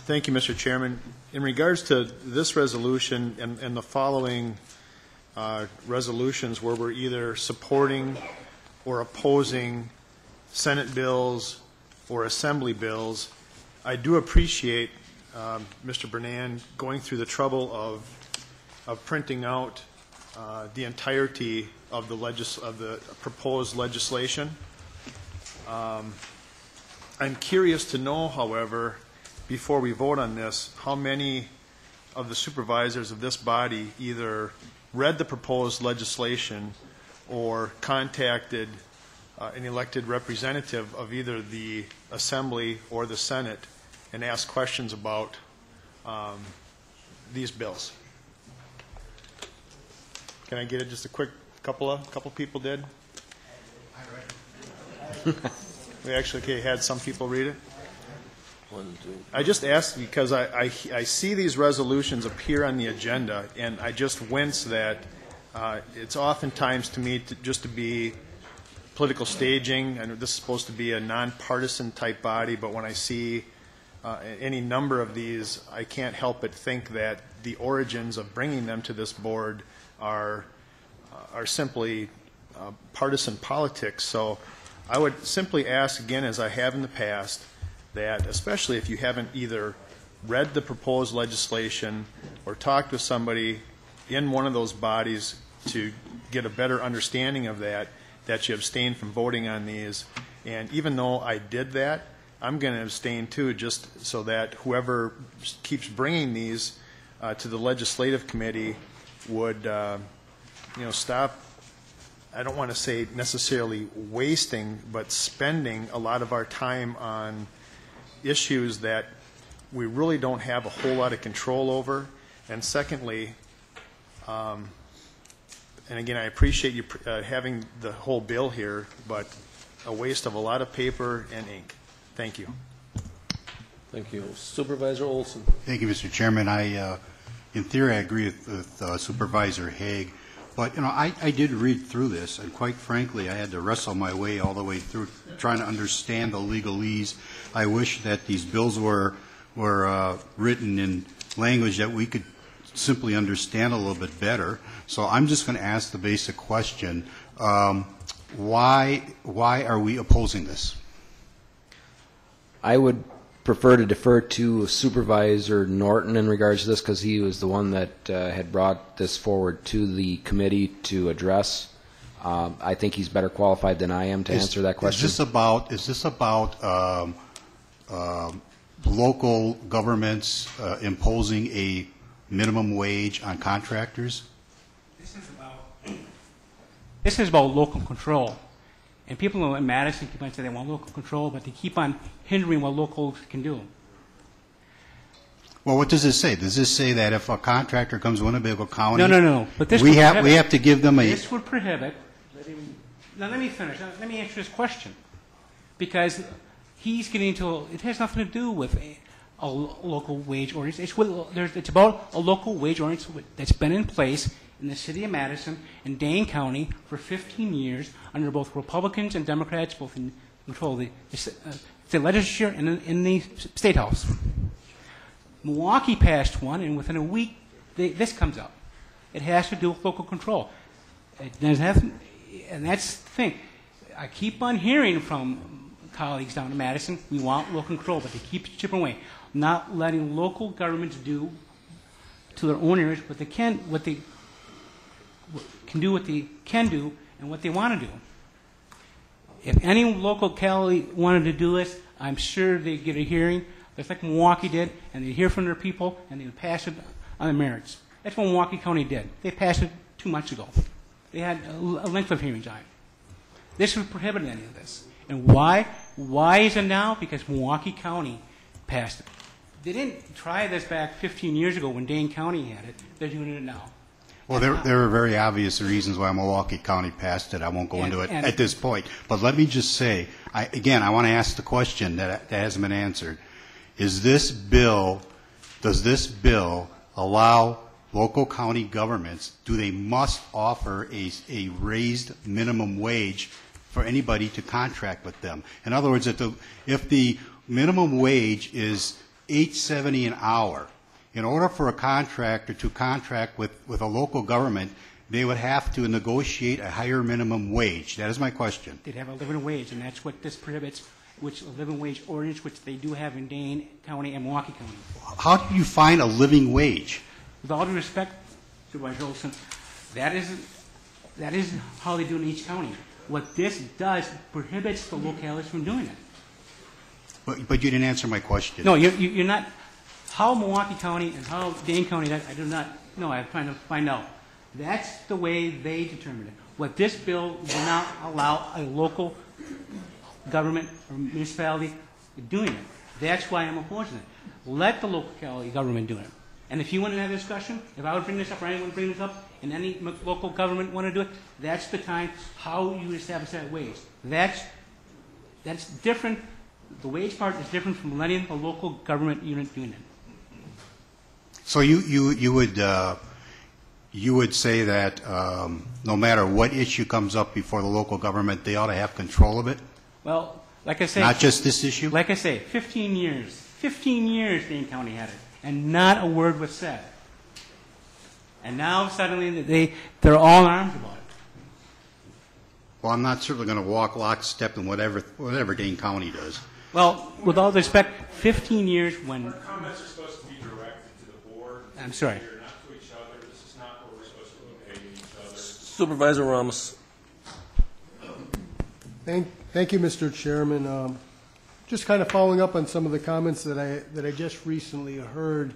Thank you, Mr. Chairman. In regards to this resolution and, and the following uh, resolutions where we're either supporting or opposing Senate bills or Assembly bills, I do appreciate um, Mr. Brennan going through the trouble of, of printing out uh, the entirety of the legis, of the proposed legislation. Um, I'm curious to know, however, before we vote on this, how many of the supervisors of this body either read the proposed legislation or contacted uh, an elected representative of either the Assembly or the Senate and asked questions about um, these bills. Can I get it, just a quick couple of, couple people did? We actually had some people read it? One, two. I just asked because I, I, I see these resolutions appear on the agenda, and I just wince that uh, it's oftentimes to me to, just to be political staging, and this is supposed to be a nonpartisan type body, but when I see uh, any number of these, I can't help but think that the origins of bringing them to this board are, are simply uh, partisan politics. So I would simply ask again, as I have in the past, that especially if you haven't either read the proposed legislation or talked with somebody in one of those bodies to get a better understanding of that, that you abstain from voting on these. And even though I did that, I'm going to abstain too, just so that whoever keeps bringing these uh, to the legislative committee would, uh, you know, stop, I don't want to say necessarily wasting, but spending a lot of our time on issues that we really don't have a whole lot of control over. And secondly, um, and again, I appreciate you uh, having the whole bill here, but a waste of a lot of paper and ink. Thank you. Thank you. Supervisor Olson. Thank you, Mr. Chairman. I, uh, in theory, I agree with- with uh, Supervisor Haig, but, you know, I, I did read through this, and quite frankly, I had to wrestle my way all the way through, trying to understand the legalese. I wish that these bills were, were uh, written in language that we could simply understand a little bit better. So I'm just going to ask the basic question, um, why, why are we opposing this? I would prefer to defer to Supervisor Norton in regards to this because he was the one that uh, had brought this forward to the committee to address. Um, I think he's better qualified than I am to Is- answer that question. Is this about, is this about um, um, local governments uh, imposing a minimum wage on contractors? This is about, this is about local control. And people in Madison keep on saying they want local control, but they keep on hindering what locals can do. Well, what does this say? Does this say that if a contractor comes to Winnebago County? No, no, no. But this We would have, we prohibit- have to give them a, This would prohibit, now let me finish, Now, let me answer this question. Because he's getting into, it has nothing to do with a, a lo- local wage ordinance. It's, with, there's, it's about a local wage ordinance that's been in place in the city of Madison and Dane County for 15 years under both Republicans and Democrats, both in control of the, uh, the legislature and in, the state house. Milwaukee passed one, and within a week, they, this comes up. It has to do with local control. It doesn't have, and that's the thing. I keep on hearing from colleagues down in Madison, we want local control, but they keep chipping away, not letting local governments do to their own areas what they can, what they can do, what they can do, and what they want to do. If any local county wanted to do this, I'm sure they'd get a hearing, just like Milwaukee did, and they'd hear from their people, and they would pass it on the merits. That's what Milwaukee County did. They passed it two months ago. They had a length of hearings on it. This would prohibit any of this. And why? Why is it now? Because Milwaukee County passed it. They didn't try this back 15 years ago when Dane County had it. They're doing it now. Well, there, there are very obvious reasons why Milwaukee County passed it. I won't go And- into it and- at this point. But let me just say, I, again, I want to ask the question that, that hasn't been answered. Is this bill, does this bill allow local county governments, do they must offer a, a raised minimum wage for anybody to contract with them? In other words, if the, if the minimum wage is eight seventy an hour, in order for a contractor to contract with, with a local government, they would have to negotiate a higher minimum wage. That is my question. They'd have a living wage, and that's what this prohibits, which a living wage ordinance, which they do have in Dane County and Milwaukee County. How do you find a living wage? With all due respect, Supervisor Olson, that isn't, that isn't how they do in each county. What this does prohibits the localities from doing it. But, but you didn't answer my question. No, you're, you're not, how Milwaukee County and how Dane County, that, I do not, know. I'm trying to find out. That's the way they determine it. What this bill will not allow a local government or municipality doing it. That's why I'm opposing it. Let the locality government do it. And if you want to have a discussion, if I would bring this up, or anyone bring this up, and any local government want to do it, that's the time how you establish that wage. That's, that's different, the wage part is different from letting a local government unit doing it. So you, you, you would, uh, you would say that um, no matter what issue comes up before the local government, they ought to have control of it? Well, like I say. Not just this issue? Like I say, 15 years, 15 years Dane County had it, and not a word was said. And now suddenly they, they're all armed about it. Well, I'm not certainly going to walk lockstep in whatever, whatever Dane County does. Well, with all due respect, 15 years when, Comments are supposed to be directed to the board. I'm sorry. Here, Not to each other. This is not what we're supposed to be paying each other. Supervisor Ramos. Thank, thank you, Mr. Chairman. Um, Just kind of following up on some of the comments that I, that I just recently heard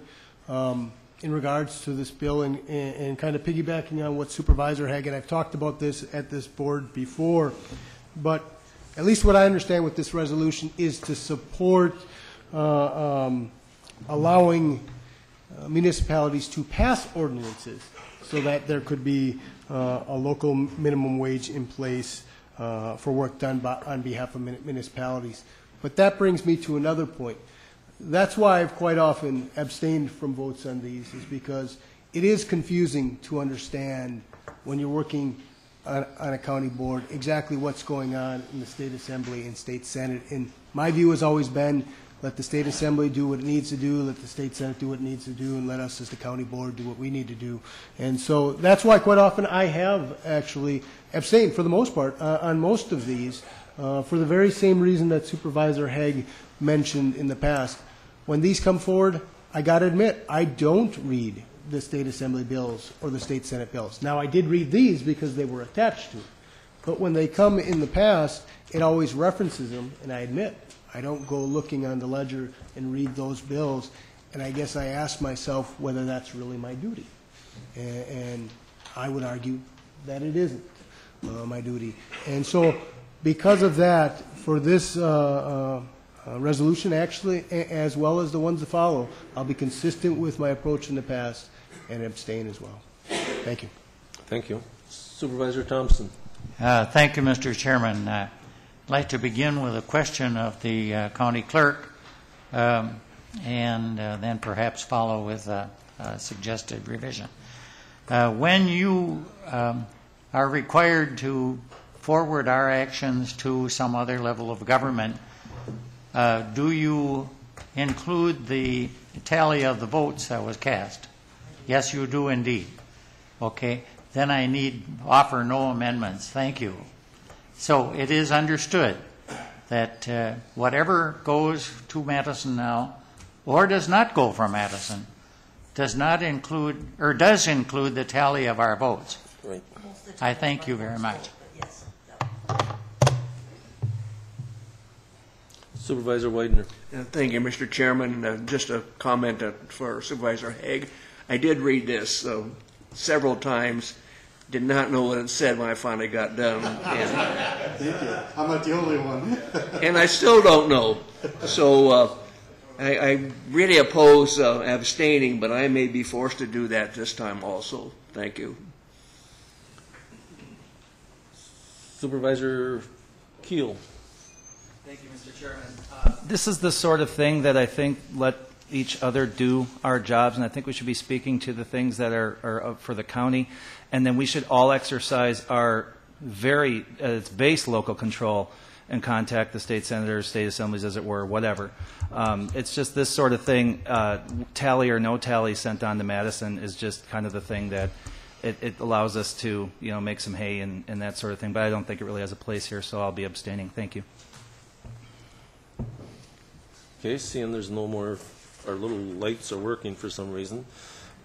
um, in regards to this bill and, and and kind of piggybacking on what Supervisor Hagan, I've talked about this at this board before, but at least what I understand with this resolution is to support uh, um, allowing uh, municipalities to pass ordinances so that there could be uh, a local minimum wage in place uh, for work done by, on behalf of municipalities. But that brings me to another point. That's why I've quite often abstained from votes on these, is because it is confusing to understand when you're working on, on a county board exactly what's going on in the state assembly and state senate. And my view has always been, let the state assembly do what it needs to do, let the state senate do what it needs to do, and let us as the county board do what we need to do. And so that's why quite often I have actually abstained, for the most part, uh, on most of these, uh, for the very same reason that Supervisor Haig mentioned in the past. When these come forward, I got to admit, I don't read the state assembly bills or the state senate bills. Now, I did read these because they were attached to it. But when they come in the past, it always references them, and I admit, I don't go looking on the ledger and read those bills, and I guess I ask myself whether that's really my duty. A- And I would argue that it isn't uh, my duty. And so, because of that, for this uh, uh, uh, resolution, actually, a- as well as the ones to follow, I'll be consistent with my approach in the past and abstain as well. Thank you. Thank you. Supervisor Thompson. Uh, Thank you, Mr. Chairman. Uh, I'd like to begin with a question of the uh, county clerk, um, and uh, then perhaps follow with a a suggested revision. Uh, When you um, are required to forward our actions to some other level of government, uh, do you include the tally of the votes that was cast? Yes, you do indeed. Okay, then I need offer no amendments. Thank you. So it is understood that uh, whatever goes to Madison now, or does not go from Madison, does not include, or does include the tally of our votes. Right. I thank you very much. Supervisor Widener. Uh, Thank you, Mr. Chairman. Uh, Just a comment uh, for Supervisor Haig. I did read this uh, several times, did not know what it said when I finally got done. And- Thank you. I'm not the only one. And I still don't know. So uh, I I really oppose uh, abstaining, but I may be forced to do that this time also. Thank you. Supervisor Keel. Thank you, Mr. Chairman. Uh, This is the sort of thing that I think let each other do our jobs, and I think we should be speaking to the things that are, are for the county, and then we should all exercise our very, at its base, local control and contact the state senators, state assemblies, as it were, whatever. Um, it's just this sort of thing, uh, tally or no tally sent on to Madison is just kind of the thing that it, it allows us to, you know, make some hay and, and that sort of thing, but I don't think it really has a place here, so I'll be abstaining. Thank you. Okay, seeing there's no more, our little lights are working for some reason,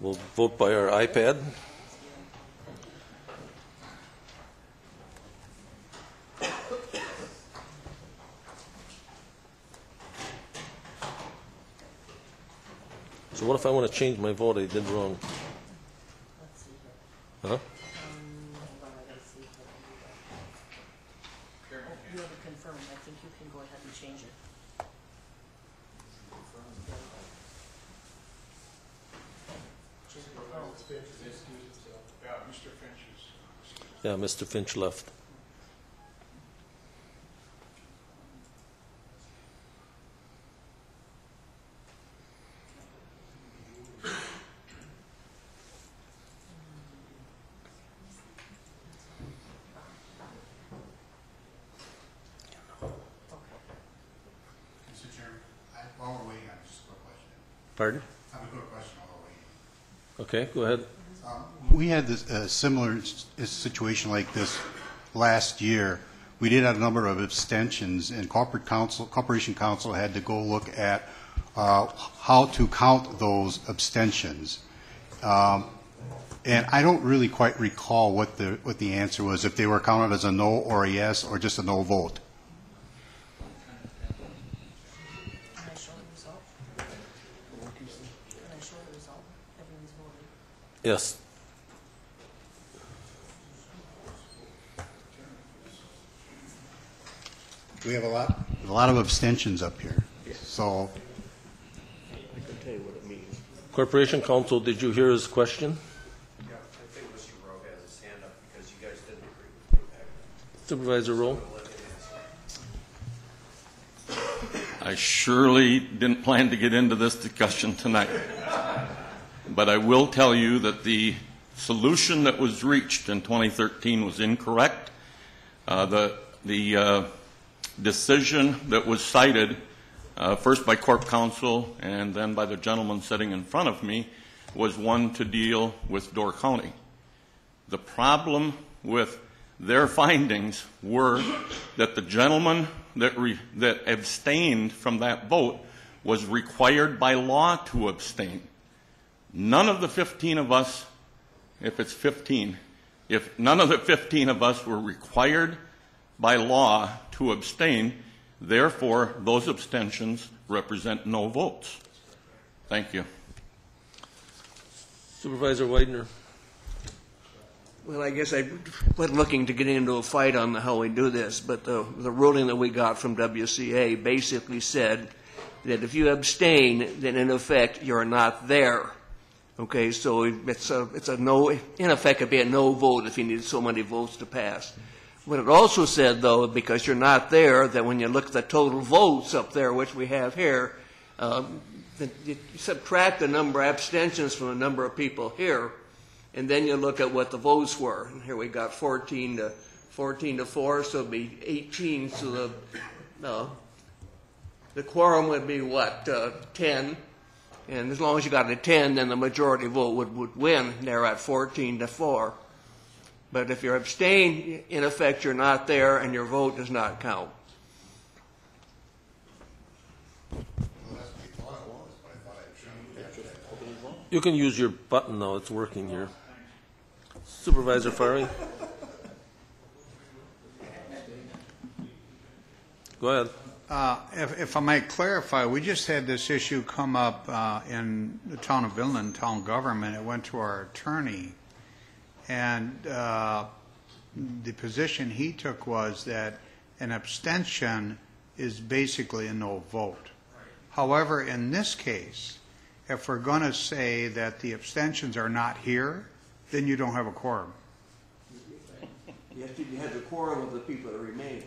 we'll vote by our iPad. So what if I want to change my vote I did wrong? Huh? Um, you have confirm, I think you can go ahead and change it. Yeah, Mr. Finch left. Okay, go ahead. We had this, a similar situation like this last year. We did have a number of abstentions, and corporate council, corporation counsel had to go look at uh, how to count those abstentions. Um, And I don't really quite recall what the, what the answer was, if they were counted as a no or a yes, or just a no vote. Yes. We have a lot, a lot of abstentions up here. So I can tell you what it means. Corporation Counsel, did you hear his question? Yeah, I think Mr. Rowe has his hand up because you guys didn't agree with me. Supervisor Rowe? I surely didn't plan to get into this discussion tonight. But I will tell you that the solution that was reached in 2013 was incorrect. Uh, the the uh, decision that was cited, uh, first by Corp Counsel and then by the gentleman sitting in front of me, was one to deal with Door County. The problem with their findings were that the gentleman that, that abstained from that vote was required by law to abstain. None of the 15 of us, if it's 15, if none of the 15 of us were required by law to abstain, therefore those abstentions represent no votes. Thank you. Supervisor Widener? Well, I guess I wasn't looking to get into a fight on how we do this, but the, the ruling that we got from WCA basically said that if you abstain, then in effect, you're not there. Okay, so it's a, it's a no, in effect, it'd be a no vote if you needed so many votes to pass. What it also said, though, because you're not there, that when you look at the total votes up there, which we have here, um, that you subtract the number of abstentions from the number of people here, and then you look at what the votes were. And here we got 14 to 14 to 4, so it'd be 18. So the no, the quorum would be what uh, 10, and as long as you got a 10, then the majority vote would, would win. They're at 14 to 4. But if you're abstained, in effect, you're not there, and your vote does not count. You can use your button now, it's working here. Supervisor Fari? Go ahead. Uh, If, if I might clarify, we just had this issue come up uh, in the town of Vinland, town government. It went to our attorney, and uh, the position he took was that an abstention is basically a no vote. However, in this case, if we're going to say that the abstentions are not here, then you don't have a quorum. You have to you have the quorum of the people that remain.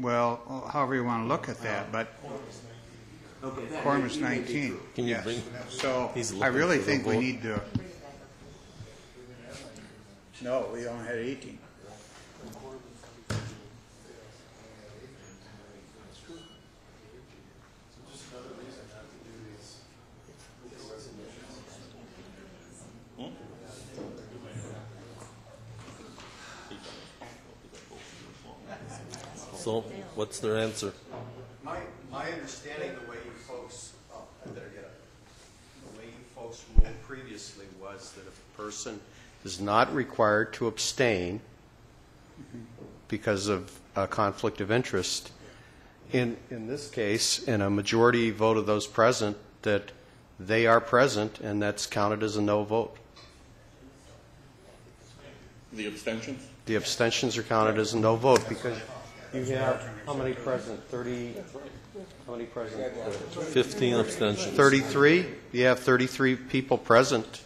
Well, however you want to look at that, but Okay, that quorum may- is you may be 19. true. Can you Yes. bring- So He's I looking really for the think we vote. need to. No, we only had 18. So, what's their answer? My, my understanding, the way you folks, oh, I better get up. The way you folks ruled previously was that if a person is not required to abstain because of a conflict of interest, in, in this case, in a majority vote of those present, that they are present, and that's counted as a no vote. The abstentions? The abstentions are counted as a no vote because you have, how many present? 30, how many present? 15 abstentions. 33? You have 33 people present,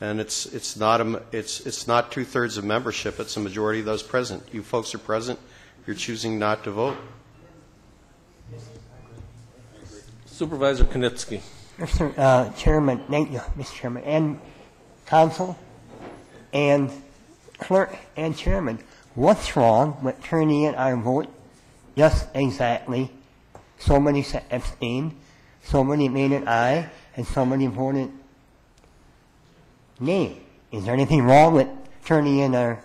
and it's, it's not, a, it's, it's not two-thirds of membership, it's a majority of those present. You folks are present, you're choosing not to vote. Supervisor Knitsky? Mr. uh, Chairman, thank you, Mr. Chairman, and council, and clerk and chairman. What's wrong with turning in our vote just exactly so many sa- abstain many made it aye and so many voted nay. Is there anything wrong with turning in our,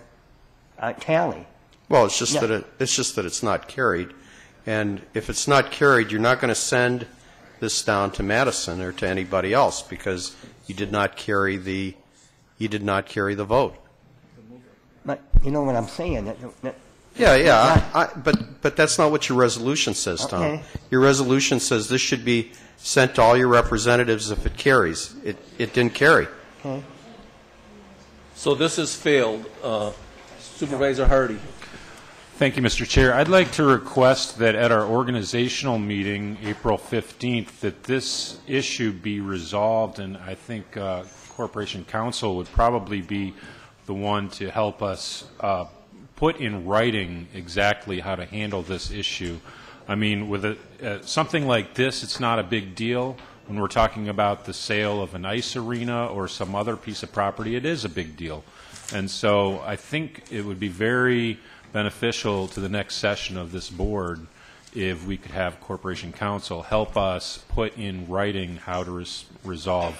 a tally? Well, it's just that it, it's just that it's not carried. And if it's not carried, you're not going to send this down to Madison or to anybody else because you did not carry the, you did not carry the vote. But you know what I'm saying? That, that, Yeah, yeah, I, I, but, but that's not what your resolution says, Tom. Okay. Your resolution says this should be sent to all your representatives if it carries. It, it didn't carry. okay. So this has failed. Uh, Supervisor Hardy. Thank you, Mr. Chair. I'd like to request that at our organizational meeting, April 15th, that this issue be resolved, and I think uh, Corporation Counsel would probably be the one to help us uh, put in writing exactly how to handle this issue. I mean, with a, uh, something like this, it's not a big deal. When we're talking about the sale of an ice arena or some other piece of property, it is a big deal. And so I think it would be very beneficial to the next session of this board if we could have Corporation Counsel help us put in writing how to res- resolve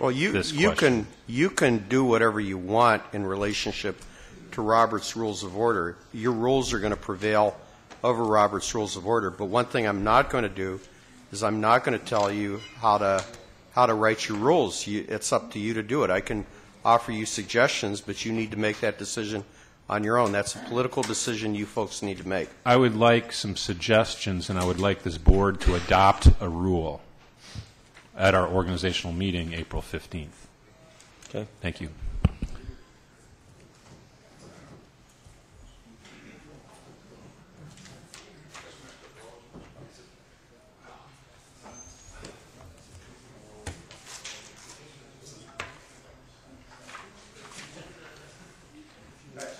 Well, you, this you question. can, you can do whatever you want in relationship to Robert's Rules of Order. Your rules are going to prevail over Robert's Rules of Order. But one thing I'm not going to do is I'm not going to tell you how to, how to write your rules. You, it's up to you to do it. I can offer you suggestions, but you need to make that decision on your own. That's a political decision you folks need to make. I would like some suggestions, and I would like this board to adopt a rule at our organizational meeting, April 15th. Okay. Thank you.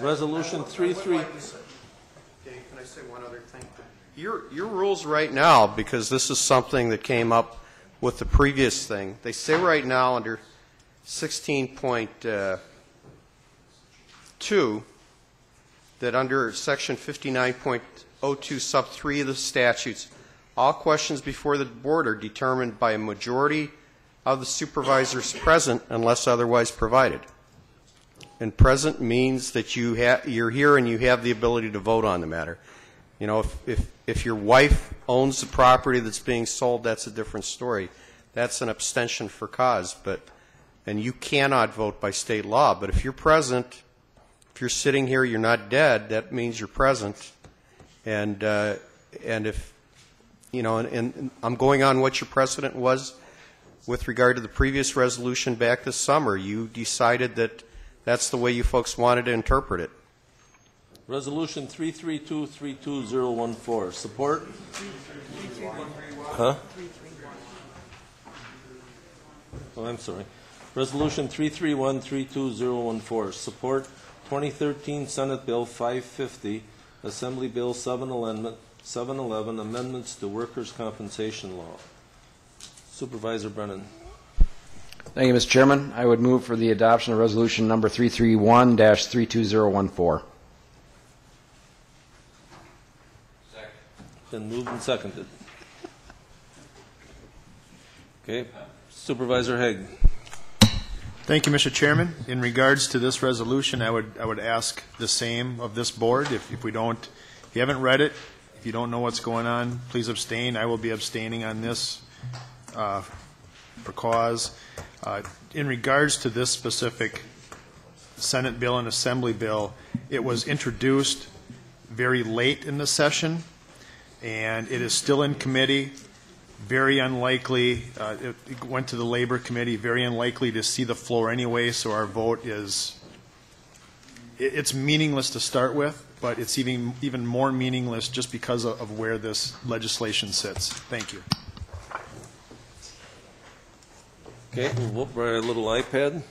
Resolution 3-3. Dave, can I say one other thing? Your, your rules right now, because this is something that came up with the previous thing, they say right now under 16.2 uh, that under section 59.02 sub 3 of the statutes, all questions before the board are determined by a majority of the supervisors present unless otherwise provided. And present means that you you're here and you have the ability to vote on the matter. You know, if, if, if your wife owns the property that's being sold, that's a different story. That's an abstention for cause, but, and you cannot vote by state law. But if you're present, if you're sitting here, you're not dead, that means you're present. And, uh, and if, you know, and, and I'm going on what your precedent was with regard to the previous resolution back this summer. You decided that that's the way you folks wanted to interpret it. Resolution 332-32014. Support? Huh? Oh, I'm sorry. Resolution 331-32014. Support 2013 Senate Bill 550, Assembly Bill 711 711, amendments to workers' compensation law. Supervisor Brennan. Thank you, Mr. Chairman. I would move for the adoption of resolution number 331-32014. Been moved and seconded. Okay, Supervisor Haig. Thank you, Mr. Chairman. In regards to this resolution, I would, I would ask the same of this board. If, if we don't, if you haven't read it, if you don't know what's going on, please abstain. I will be abstaining on this uh, for cause. Uh, In regards to this specific Senate bill and Assembly bill, it was introduced very late in the session, and it is still in committee. Very unlikely, uh, it went to the Labor Committee, very unlikely to see the floor anyway, so our vote is, it- it's meaningless to start with, but it's even, even more meaningless just because of of where this legislation sits. Thank you. Okay, we'll by a little iPad.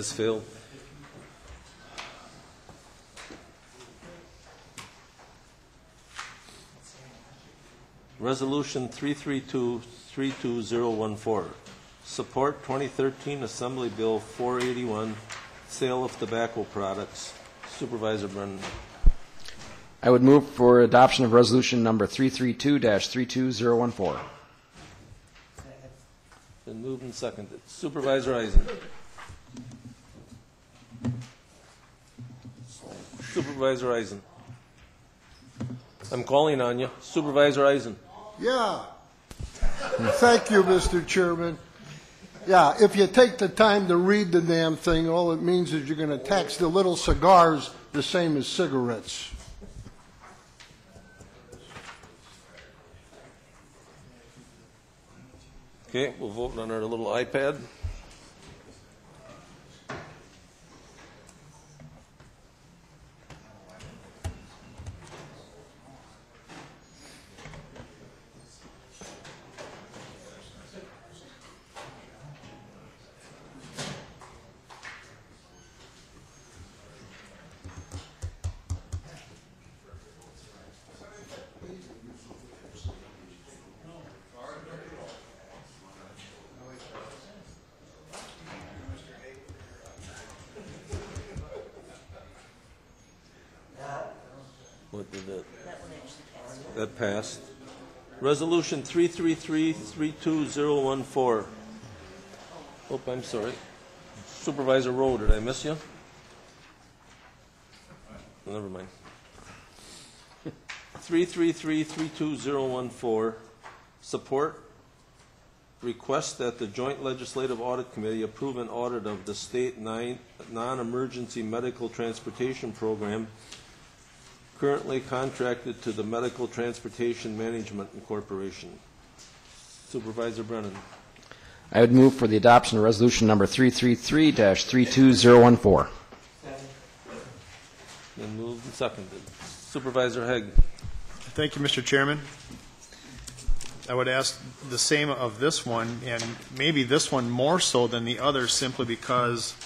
Failed. Resolution 332-32014, support 2013 Assembly Bill 481, sale of tobacco products. Supervisor Brennan. I would move for adoption of resolution number 332-32014. Been moved and seconded. Supervisor Eisen. Supervisor Eisen. I'm calling on you. Supervisor Eisen. Yeah. Thank you, Mr. Chairman. Yeah, if you take the time to read the damn thing, all it means is you're going to tax the little cigars the same as cigarettes. Okay, we'll vote on our little iPad. What did that? That passed. Resolution 333-32014. Oh, I'm sorry. Supervisor Rowe, did I miss you? Never mind. 333-32014, support request that the Joint Legislative Audit Committee approve an audit of the state non-emergency medical transportation program currently contracted to the Medical Transportation Management Corporation. Supervisor Brennan. I would move for the adoption of resolution number 333-32014. Been moved and seconded. Supervisor Haig. Thank you, Mr. Chairman. I would ask the same of this one, and maybe this one more so than the other, simply because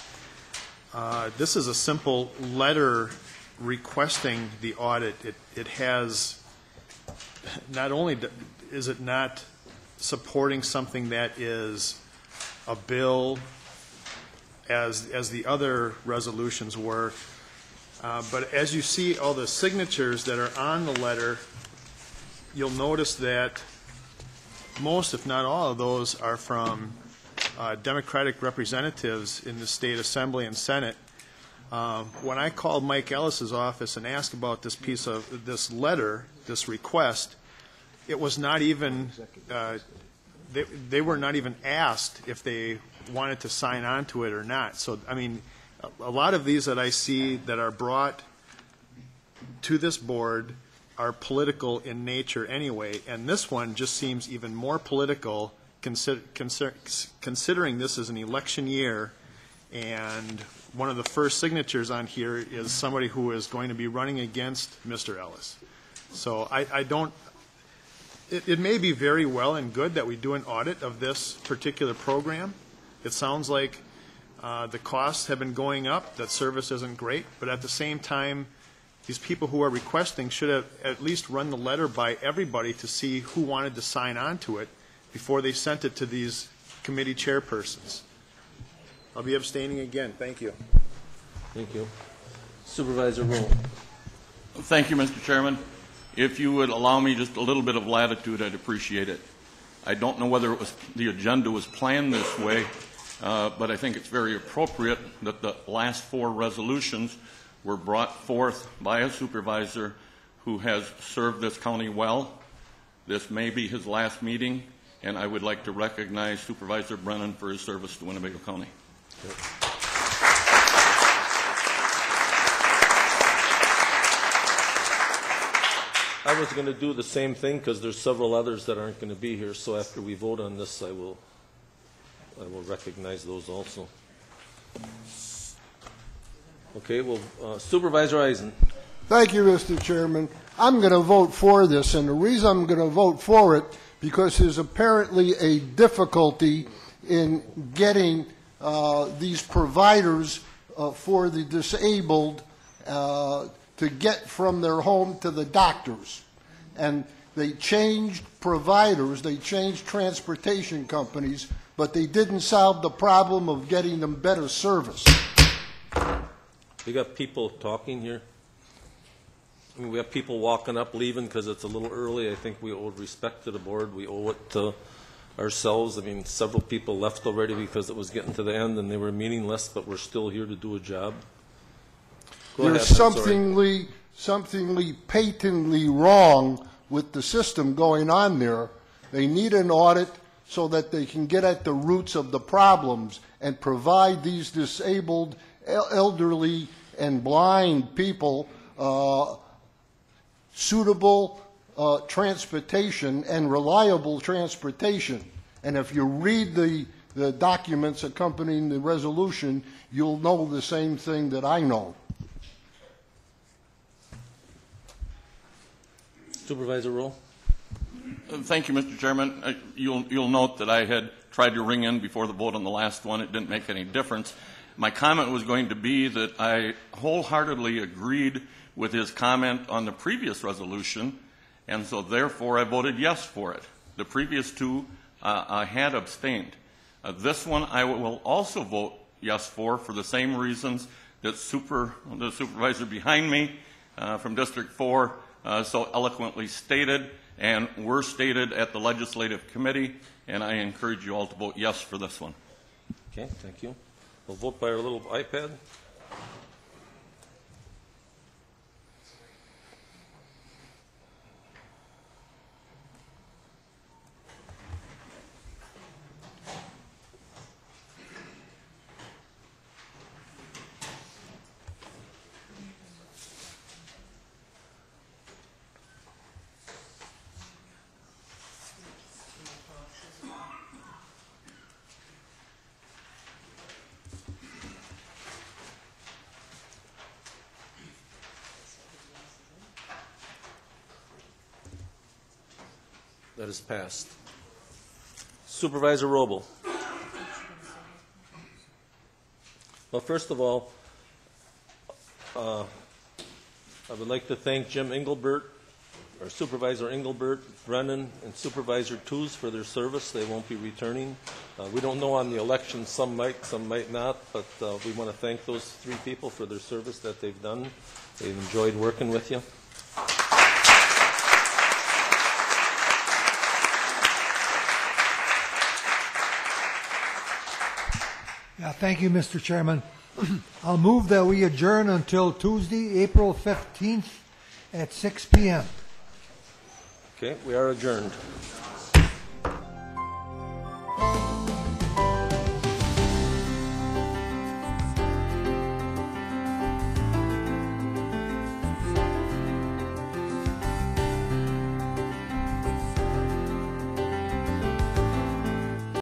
uh, this is a simple letter requesting the audit. It, it has, not only is it not supporting something that is a bill as, as the other resolutions were, uh, but as you see all the signatures that are on the letter, you'll notice that most, if not all of those, are from uh, Democratic representatives in the state assembly and senate. Um, When I called Mike Ellis's office and asked about this piece of, this letter, this request, it was not even, uh, they, they were not even asked if they wanted to sign on to it or not. So, I mean, a- a lot of these that I see that are brought to this board are political in nature anyway, and this one just seems even more political, consider, consider, considering this is an election year, and one of the first signatures on here is somebody who is going to be running against Mr. Ellis. So I, I don't, it, it may be very well and good that we do an audit of this particular program. It sounds like uh, the costs have been going up, that service isn't great, but at the same time, these people who are requesting should have at least run the letter by everybody to see who wanted to sign on to it before they sent it to these committee chairpersons. I'll be abstaining again. Thank you. Thank you. Supervisor Rowe. Thank you, Mr. Chairman. If you would allow me just a little bit of latitude, I'd appreciate it. I don't know whether it was, the agenda was planned this way, uh, but I think it's very appropriate that the last four resolutions were brought forth by a supervisor who has served this county well. This may be his last meeting, and I would like to recognize Supervisor Brennan for his service to Winnebago County. I was going to do the same thing because there's several others that aren't going to be here, so after we vote on this, I will, I will recognize those also. Okay, well, uh, Supervisor Eisen. Thank you, Mr. Chairman. I'm going to vote for this, and the reason I'm going to vote for it, because there's apparently a difficulty in getting these providers uh, for the disabled uh, to get from their home to the doctors. And they changed providers, they changed transportation companies, but they didn't solve the problem of getting them better service. We got people talking here. I mean, we have people walking up, leaving because it's a little early. I think we owe respect to the board. We owe it to ourselves. I mean, several people left already because it was getting to the end and they were meaningless, but we're still here to do a job. Go ahead, There's I'm sorry. somethingly, somethingly patently wrong with the system going on there. They need an audit so that they can get at the roots of the problems and provide these disabled, el- elderly, and blind people uh, suitable uh, transportation and reliable transportation. And if you read the, the documents accompanying the resolution, you'll know the same thing that I know. Supervisor Rowe? Uh, Thank you, Mr. Chairman. Uh, You'll, you'll note that I had tried to ring in before the vote on the last one. It didn't make any difference. My comment was going to be that I wholeheartedly agreed with his comment on the previous resolution, and so therefore I voted yes for it. The previous two, uh, I had abstained. Uh, This one, I will also vote yes for, for the same reasons that super, the supervisor behind me uh, from District 4 uh, so eloquently stated, and were stated at the Legislative Committee, and I encourage you all to vote yes for this one. Okay, thank you. We'll vote by our little iPad. That is passed. Supervisor Robel. Well, first of all, uh, I would like to thank Jim Engelbert, or Supervisor Engelbert, Brennan, and Supervisor Tooze for their service. They won't be returning. Uh, We don't know on the election, some might, some might not, but uh, we want to thank those three people for their service that they've done. They've enjoyed working with you. Yeah, thank you, Mr. Chairman. I'll move that we adjourn until Tuesday, April 15th at 6 PM. Okay, we are adjourned.